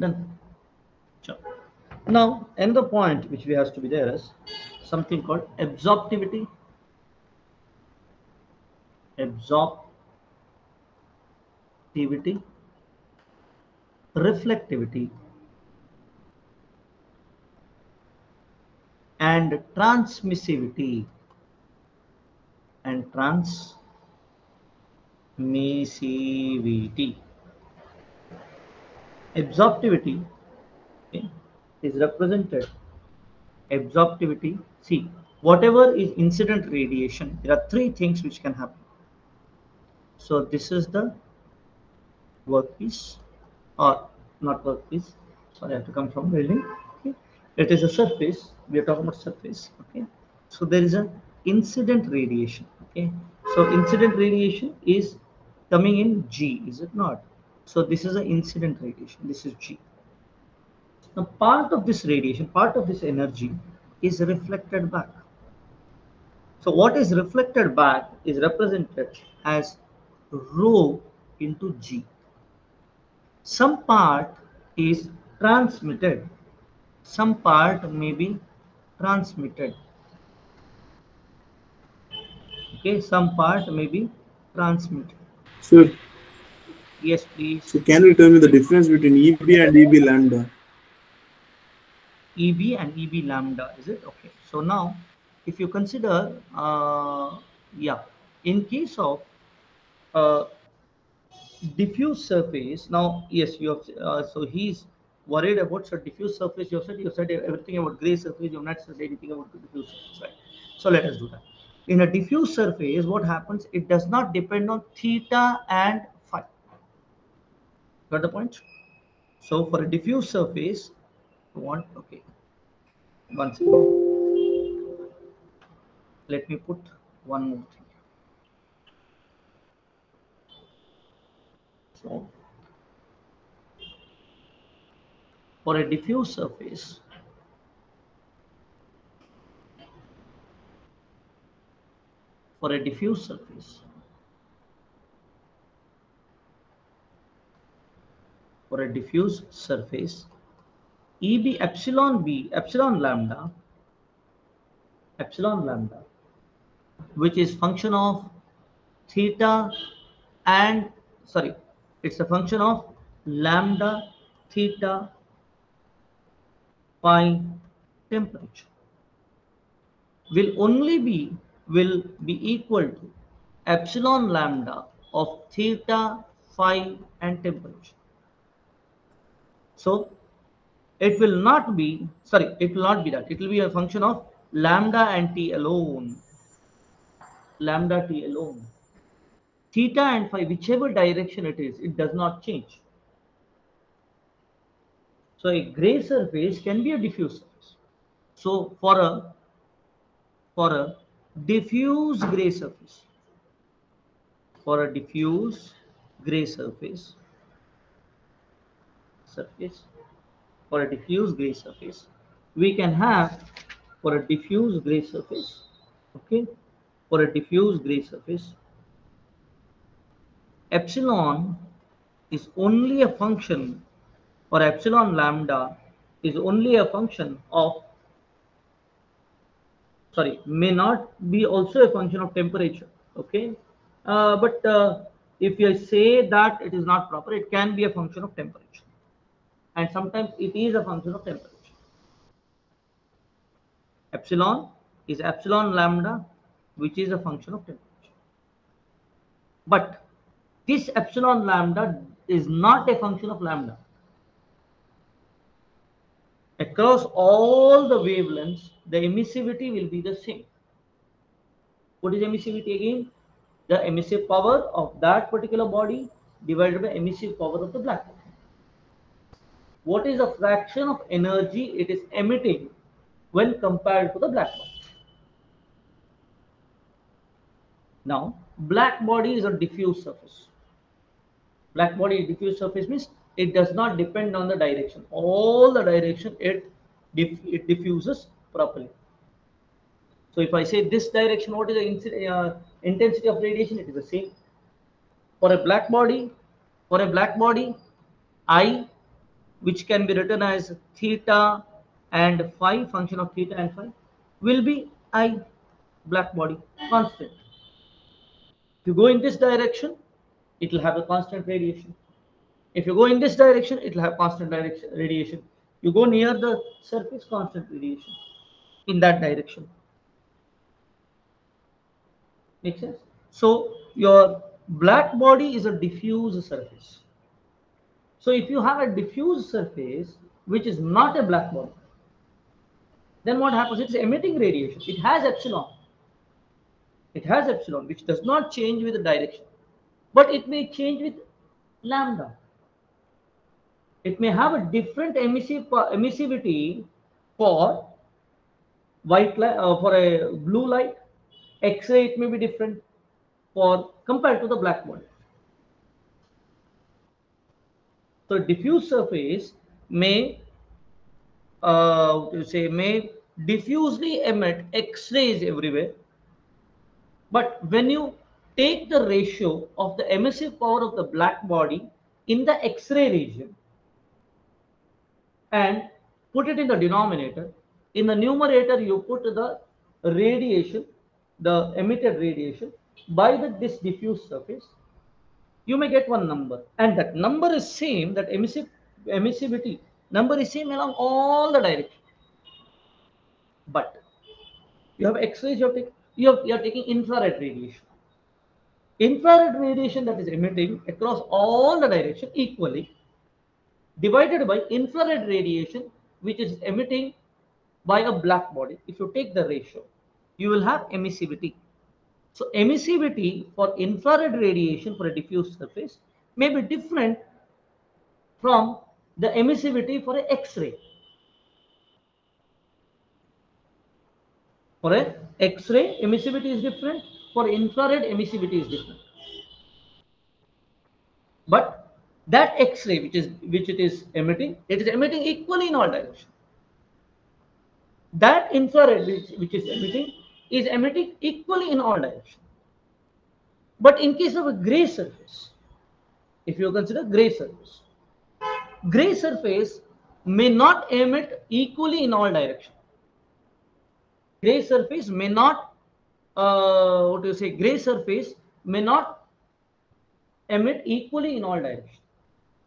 Done. Sure. Now, another point which we has to be there is something called absorptivity. Absorptivity, reflectivity, and transmissivity and transmissivity. Absorptivity okay, is represented. Absorptivity, see, whatever is incident radiation, there are three things which can happen. So this is the workpiece or not workpiece. Sorry, I have to come from building. Okay. It is a surface. We are talking about surface. Okay. So there is an incident radiation. Okay. So incident radiation is coming in G, is it not? So this is an incident radiation. This is G. Now part of this radiation, part of this energy is reflected back. So what is reflected back is represented as rho into G. Some part is transmitted, some part may be transmitted. Okay, some part may be transmitted. Sir, Yes, please. so can you tell me the difference between EB and EB lambda? EB and EB lambda, is it? Okay. So now, if you consider, uh, yeah, in case of uh, diffuse surface, now, yes, you have, uh, so he's worried about so diffuse surface. You have said, you have said everything about gray surface. You have not said anything about diffuse surface, right? So let us do that. In a diffuse surface, what happens? It does not depend on theta and phi. Got the point? So for a diffuse surface, want okay. One second. Let me put one more thing. So for a diffuse surface, for a diffuse surface, for a diffuse surface, EB epsilon B, epsilon lambda, epsilon lambda, which is function of theta and sorry, it's a function of lambda, theta, pi temperature will only be will be equal to epsilon lambda of theta, phi and temperature. So it will not be, sorry, it will not be that. It will be a function of lambda and t alone. Lambda t alone. Theta and phi, whichever direction it is, it does not change. So a gray surface can be a diffuse surface. So for a for a diffuse gray surface, for a diffuse gray surface, surface for a diffuse gray surface we can have for a diffuse gray surface okay for a diffuse gray surface epsilon is only a function or epsilon lambda is only a function of sorry may not be also a function of temperature okay uh, but uh, if you say that it is not proper it can be a function of temperature and sometimes it is a function of temperature. Epsilon is epsilon lambda, which is a function of temperature. But this epsilon lambda is not a function of lambda. Across all the wavelengths, the emissivity will be the same. What is emissivity again? The emissive power of that particular body divided by emissive power of the black body what is the fraction of energy it is emitting when compared to the black body. Now, black body is a diffuse surface. Black body diffuse surface means it does not depend on the direction. All the direction it, diff it diffuses properly. So if I say this direction, what is the uh, intensity of radiation? It is the same. For a black body, for a black body, I which can be written as theta and phi, function of theta and phi, will be I, black body, constant. If you go in this direction, it will have a constant radiation. If you go in this direction, it will have constant direction radiation. You go near the surface, constant radiation in that direction. Make sense? So your black body is a diffuse surface. So if you have a diffuse surface which is not a black body, then what happens? It's emitting radiation. It has epsilon. It has epsilon, which does not change with the direction, but it may change with lambda. It may have a different emissive emissivity for white light, uh, for a blue light. X-ray it may be different for compared to the black body. So diffuse surface may uh, to say may diffusely emit X-rays everywhere. But when you take the ratio of the emissive power of the black body in the X-ray region and put it in the denominator, in the numerator you put the radiation, the emitted radiation by the this diffuse surface, you may get one number. And that number is same that emissive emissivity number is same along all the direction. But you have x-rays you have you, you are taking infrared radiation. Infrared radiation that is emitting across all the direction equally divided by infrared radiation which is emitting by a black body. If you take the ratio you will have emissivity so emissivity for infrared radiation for a diffuse surface may be different from the emissivity for an X-ray. For a X-ray, emissivity is different. For infrared, emissivity is different. But that X-ray, which is which it is emitting, it is emitting equally in all directions. That infrared, which, which is emitting, is emitting equally in all directions. But in case of a gray surface, if you consider gray surface, gray surface may not emit equally in all directions. Gray surface may not, uh, what do you say, gray surface may not emit equally in all directions.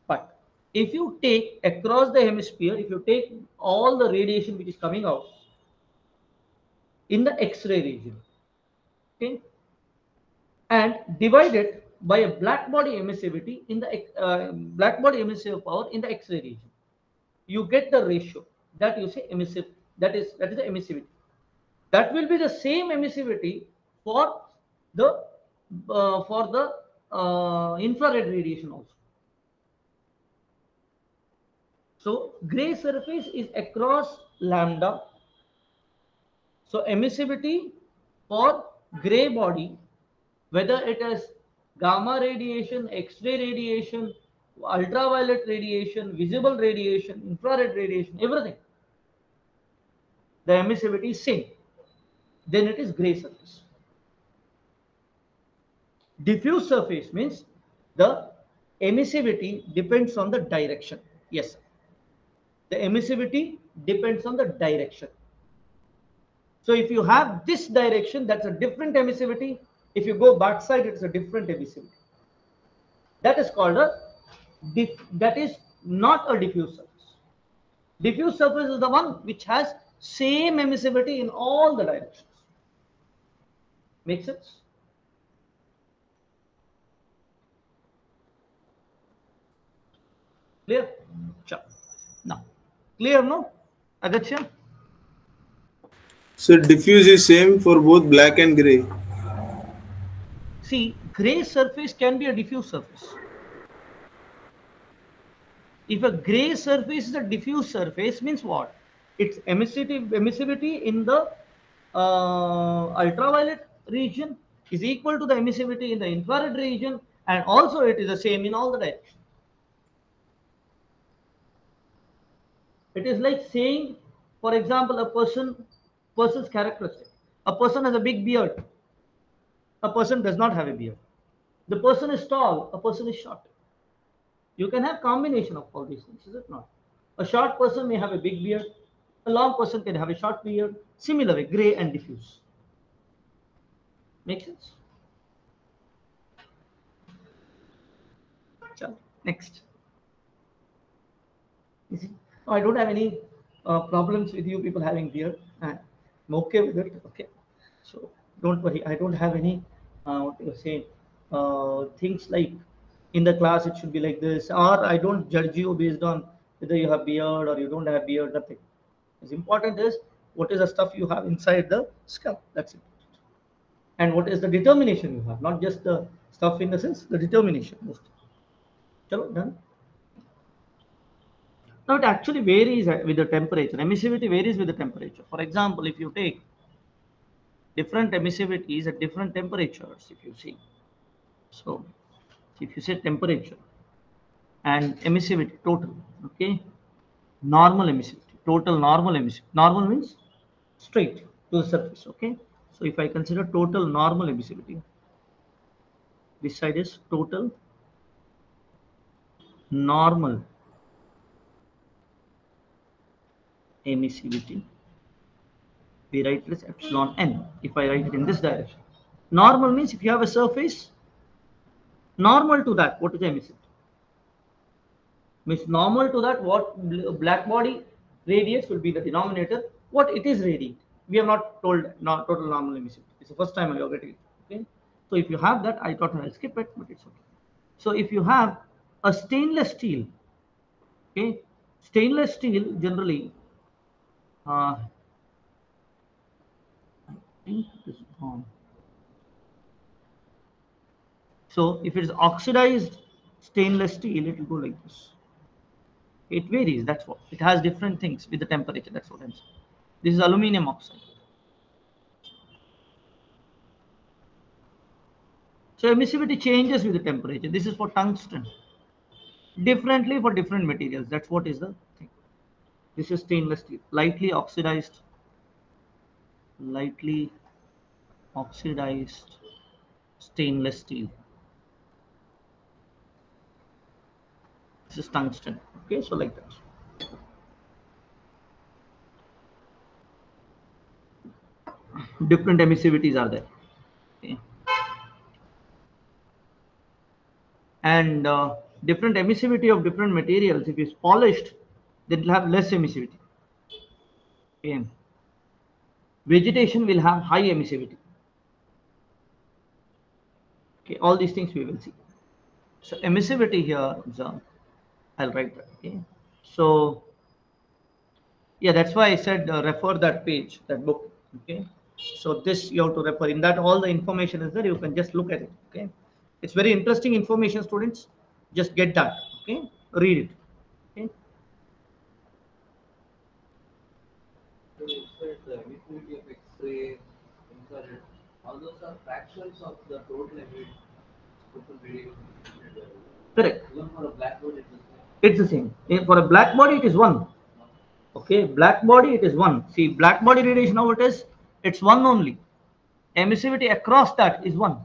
But if you take across the hemisphere, if you take all the radiation which is coming out in the X-ray region, okay, and divide it by a black body emissivity in the uh, black body emissive power in the X-ray region. You get the ratio that you say emissive. That is that is the emissivity. That will be the same emissivity for the uh, for the uh, infrared radiation also. So gray surface is across lambda. So emissivity for gray body, whether it is gamma radiation, X-ray radiation, ultraviolet radiation, visible radiation, infrared radiation, everything. The emissivity is same. Then it is gray surface. Diffuse surface means the emissivity depends on the direction. Yes. The emissivity depends on the direction. So if you have this direction, that's a different emissivity. If you go backside, it's a different emissivity. That is called a diff that is not a diffuse surface. Diffuse surface is the one which has same emissivity in all the directions. Make sense? Clear? Sure. Now, clear no? Agachya? So diffuse is same for both black and gray. See, gray surface can be a diffuse surface. If a gray surface is a diffuse surface, means what? Its emissivity, emissivity in the uh, ultraviolet region is equal to the emissivity in the infrared region, and also it is the same in all the directions. It is like saying, for example, a person person's characteristic. A person has a big beard. A person does not have a beard. The person is tall. A person is short. You can have combination of all these things, is it not? A short person may have a big beard. A long person can have a short beard. Similar gray and diffuse. Make sense? Next. You see? I don't have any uh, problems with you people having beard. and I'm okay with it. Okay. So don't worry. I don't have any, uh, what you say, uh, things like in the class it should be like this, or I don't judge you based on whether you have beard or you don't have beard, nothing. What's important is what is the stuff you have inside the skull. That's it. And what is the determination you have, not just the stuff in the sense, the determination. Most. Chalo, done. Now it actually varies uh, with the temperature. Emissivity varies with the temperature. For example, if you take different emissivities at different temperatures, if you see. So if you say temperature and emissivity total, okay, normal emissivity, total normal emissivity. Normal means straight to the surface, okay. So if I consider total normal emissivity, this side is total normal emissivity. We write this epsilon n if I write it in this direction. Normal means if you have a surface, normal to that, what is emissivity? Means normal to that, what black body radiates will be the denominator, what it is radiate. We have not told not total normal emissivity. It's the first time are getting it. Okay. So if you have that, I thought I'll skip it, but it's okay. So if you have a stainless steel, okay, stainless steel generally uh, I think. So if it is oxidized stainless steel, it will go like this. It varies. That's what it has different things with the temperature. That's what I'm saying. This is aluminum oxide. So emissivity changes with the temperature. This is for tungsten. Differently for different materials. That's what is the. This is stainless steel, lightly oxidized, lightly oxidized stainless steel. This is tungsten. Okay, so like that. Different emissivities are there. Okay. And uh, different emissivity of different materials, if it's polished, then it will have less emissivity. Okay. Vegetation will have high emissivity. Okay, all these things we will see. So emissivity here uh, I'll write that. Okay. So yeah, that's why I said uh, refer that page, that book. Okay. So this you have to refer. In that, all the information is there. You can just look at it. Okay. It's very interesting information, students. Just get that. Okay. Read it. Okay. So you said the emissivity infrared, all those are fractions of the total total radiation. Correct. Even for a black it is It's the same. Eh, For a black body, it is one. Okay. Black body, it is one. See, black body radiation, how it is? It's one only. Emissivity across that is one.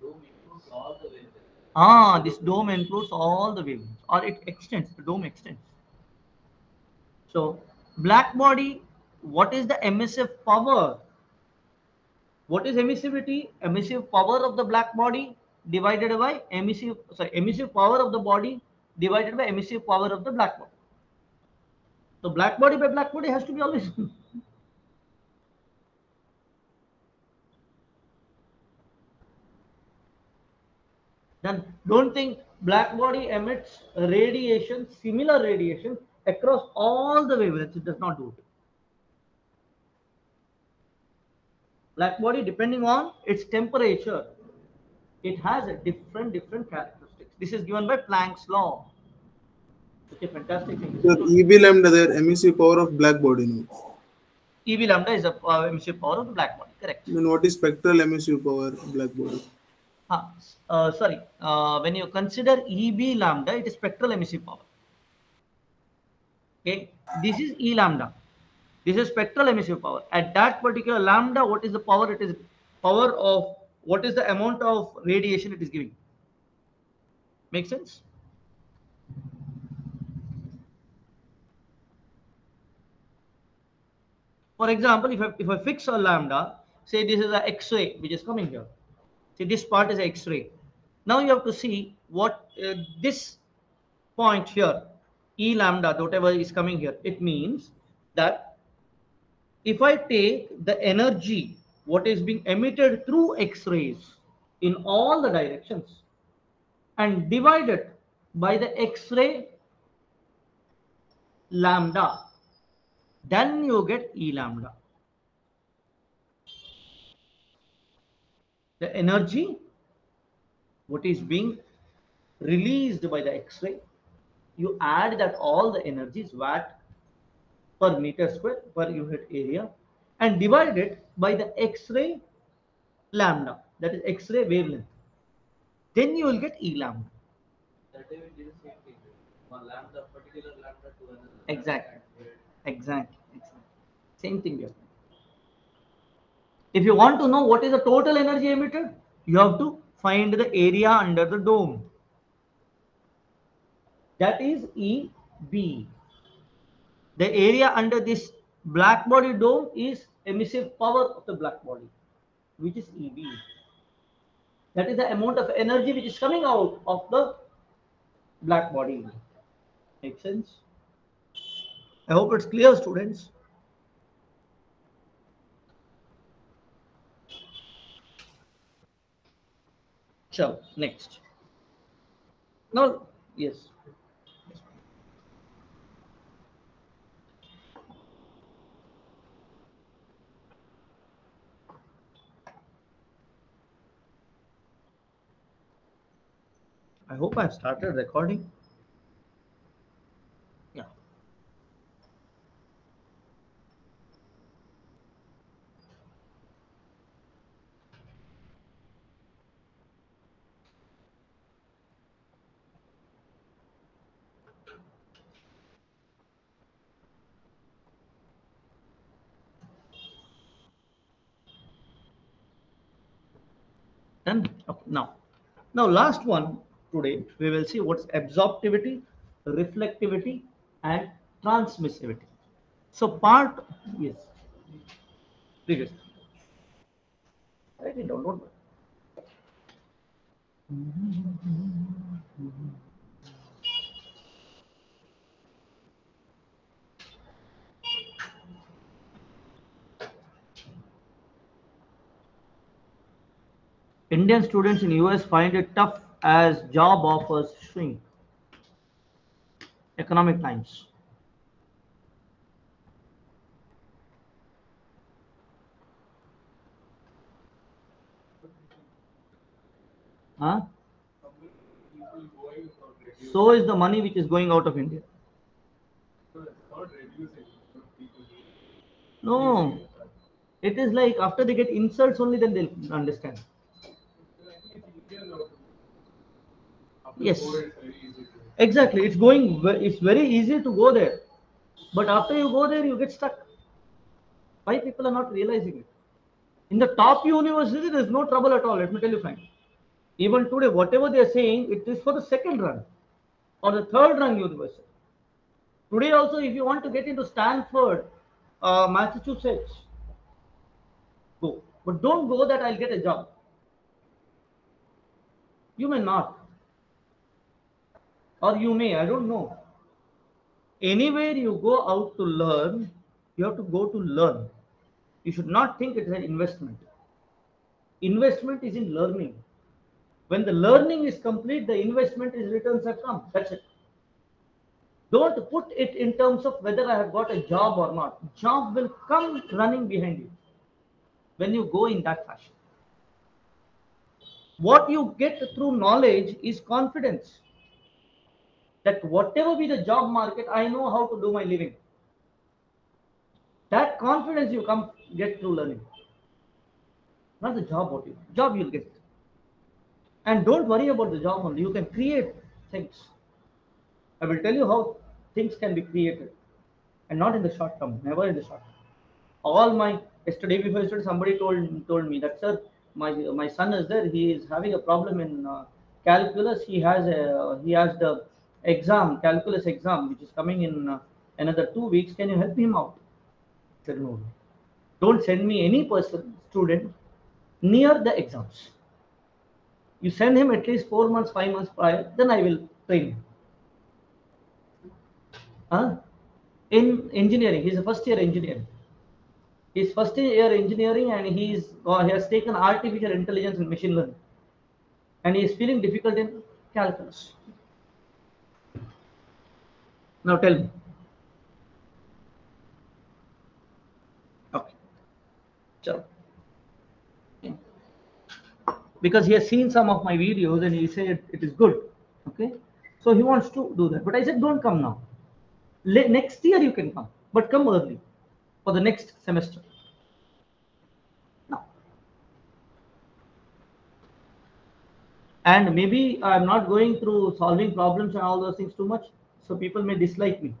dome includes all the wavelengths. Ah, this dome includes all the wavelengths, or it extends, the dome extends. So, black body, what is the emissive power? What is emissivity? Emissive power of the black body divided by emissive, sorry, emissive power of the body divided by emissive power of the black body. So, black body by black body has to be always. *laughs* then don't think black body emits radiation, similar radiation across all the wavelengths. It does not do it. Black body, depending on its temperature, it has a different different characteristics. This is given by Planck's law. Okay, fantastic thing. Sir, EB lambda there, emissive power of black body. No. EB lambda is the uh, emissive power of the black body. Correct. Then what is spectral emissive power of black body? Ah, uh, sorry. Uh, when you consider EB lambda, it is spectral emissive power. Okay, this is E lambda. This is spectral emissive power. At that particular lambda, what is the power? It is power of what is the amount of radiation it is giving. Make sense? For example, if I, if I fix a lambda, say this is an X-ray which is coming here. See, this part is X-ray. Now you have to see what uh, this point here, E lambda, whatever is coming here, it means that if I take the energy, what is being emitted through X-rays in all the directions and divide it by the X-ray lambda, then you get E lambda. The energy, what is being released by the X-ray, you add that all the energies watt per meter square per unit area and divide it by the X-ray lambda, that is X-ray wavelength. Then you will get E lambda. That way we did the same thing. One lambda, particular lambda to another. Exactly. Exactly. exactly. Same thing we. If you want to know what is the total energy emitted, you have to find the area under the dome. That is EB. The area under this black body dome is emissive power of the black body, which is EB. That is the amount of energy which is coming out of the black body. Make sense? I hope it's clear, students. Sure, next. Now, yes. I hope I've started recording. Yeah. Done. Okay, now, now last one today we will see what's absorptivity, reflectivity, and transmissivity. So part yes, previous. Write it down. Don't. Indian students in US find it tough as job offers shrink. Economic Times. Huh? So is the money which is going out of India. No, it is like after they get insults only then they'll understand. So I think it's easier now to. After Yes. COVID, it's very easy to. Exactly, it's going. It's very easy to go there, but after you go there, you get stuck. Why people are not realizing it? In the top university, there's no trouble at all. Let me tell you, frank. Even today, whatever they are saying, it is for the second run or the third run university. Today, also, if you want to get into Stanford, uh, Massachusetts, go. But don't go that I'll get a job. You may not or you may, I don't know. Anywhere you go out to learn, you have to go to learn. You should not think it's an investment. Investment is in learning. When the learning is complete, the investment is returns have come. That's it. Don't put it in terms of whether I have got a job or not. Job will come running behind you when you go in that fashion. What you get through knowledge is confidence that whatever be the job market, I know how to do my living. That confidence you come get through learning. Not the job what you job you'll get. And don't worry about the job only. You can create things. I will tell you how things can be created. And not in the short term, never in the short term. All my yesterday before yesterday, somebody told told me that sir, my my son is there. He is having a problem in uh, calculus. He has a he has the exam, calculus exam, which is coming in uh, another two weeks. Can you help him out? I said, no. Don't send me any person, student, near the exams. You send him at least four months, five months prior, then I will train him. Huh? In engineering, he's a first year engineering. He's first year engineering and he's uh, he has taken artificial intelligence and machine learning. And he is feeling difficult in calculus. Now tell me. Okay. Because he has seen some of my videos and he said it is good. Okay. So he wants to do that. But I said, don't come now. Le- next year you can come, but come early for the next semester. Now. And maybe I'm not going through solving problems and all those things too much. So people may dislike me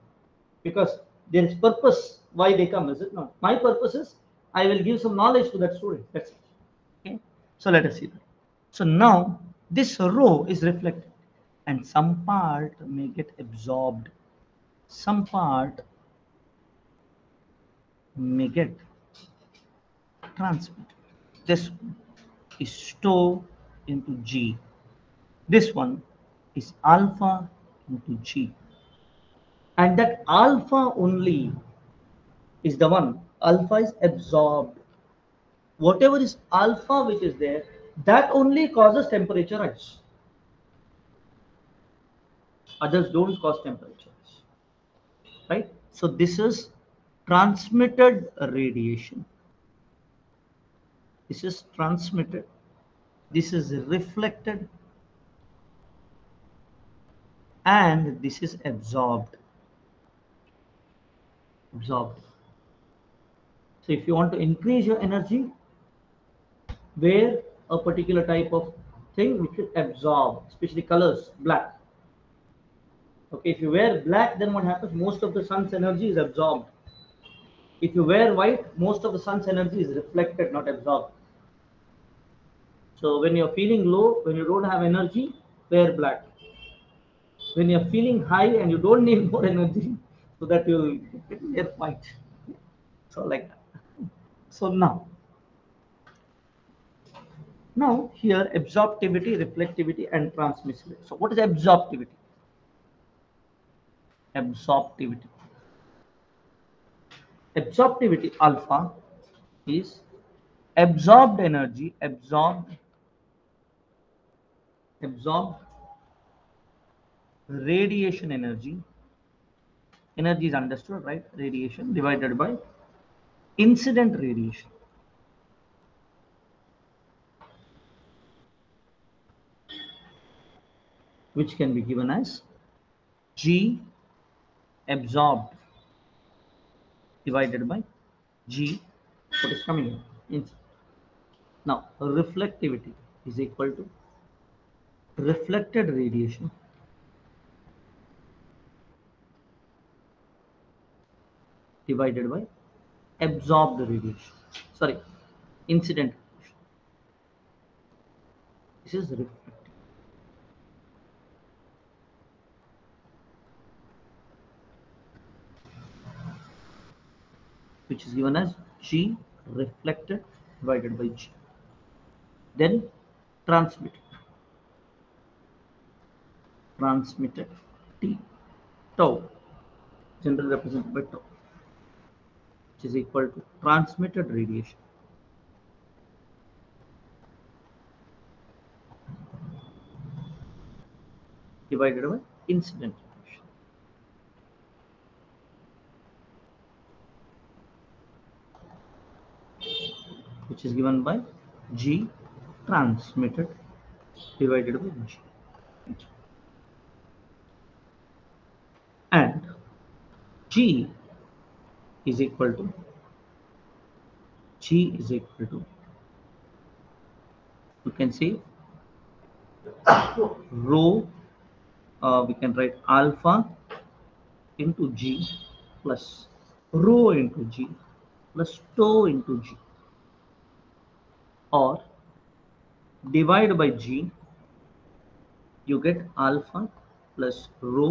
because there is purpose why they come, is it? not? My purpose is I will give some knowledge to that student. That's it. Okay. So let us see that. So now this rho is reflected and some part may get absorbed. Some part may get transmitted. This is stored into G. This one is alpha into G. And that alpha only is the one. Alpha is absorbed. Whatever is alpha which is there, that only causes temperature rise. Others don't cause temperature rise. Right? So this is transmitted radiation. This is transmitted. This is reflected. And this is absorbed. Absorbed. So if you want to increase your energy, wear a particular type of thing which will absorb, especially colors, black. Okay, if you wear black, then what happens? Most of the sun's energy is absorbed. If you wear white, most of the sun's energy is reflected, not absorbed. So when you're feeling low, when you don't have energy, wear black. When you're feeling high and you don't *laughs* need more energy, so that you'll wear white. So like that. So now, now here absorptivity, reflectivity, and transmissivity. So what is absorptivity? Absorptivity. Absorptivity alpha is absorbed energy, absorbed, absorbed radiation energy. Energy is understood, right? Radiation divided by incident radiation. Which can be given as G absorbed divided by G, what is coming in. Now, reflectivity is equal to reflected radiation divided by absorbed radiation. Sorry, incident radiation. This is reflective. Which is given as G reflected divided by G. Then transmitted. Transmitted T tau generally represented by tau is equal to transmitted radiation divided by incident radiation. which is given by G transmitted divided by G. And G is equal to G is equal to you can see rho uh, we can write alpha into G plus rho into G plus tau into G or divide by G you get alpha plus rho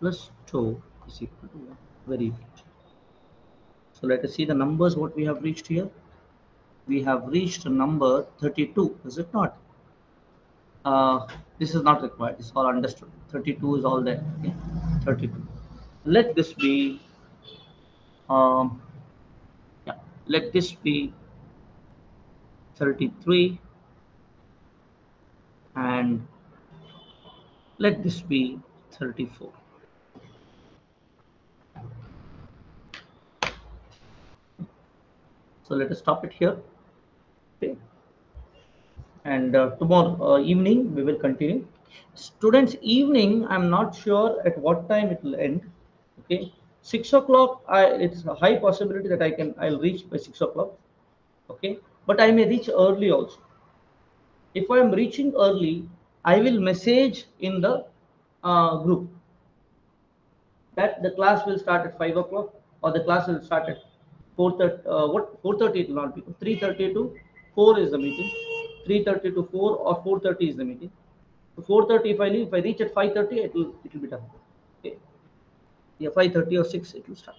plus tau is equal to 1 very easy So let us see the numbers what we have reached here. We have reached a number 32, is it not? Uh, this is not required, it's all understood. 32 is all there, okay? 32. Let this be, um, yeah, let this be 33 and let this be 34. So let us stop it here. Okay. And uh, tomorrow uh, evening we will continue. Students, evening I'm not sure at what time it will end. Okay, six o'clock. I it's a high possibility that I can I'll reach by six o'clock. Okay, but I may reach early also. If I am reaching early, I will message in the uh, group that the class will start at 5 o'clock or the class will start at 4.30 uh, what 4.30 it will not be. 3.30 to 4 is the meeting. 3.30 to 4 or 4.30 is the meeting. So 4.30 if i leave if i reach at 5.30 it will it will be done. Okay. Yeah 5.30 or 6 it will start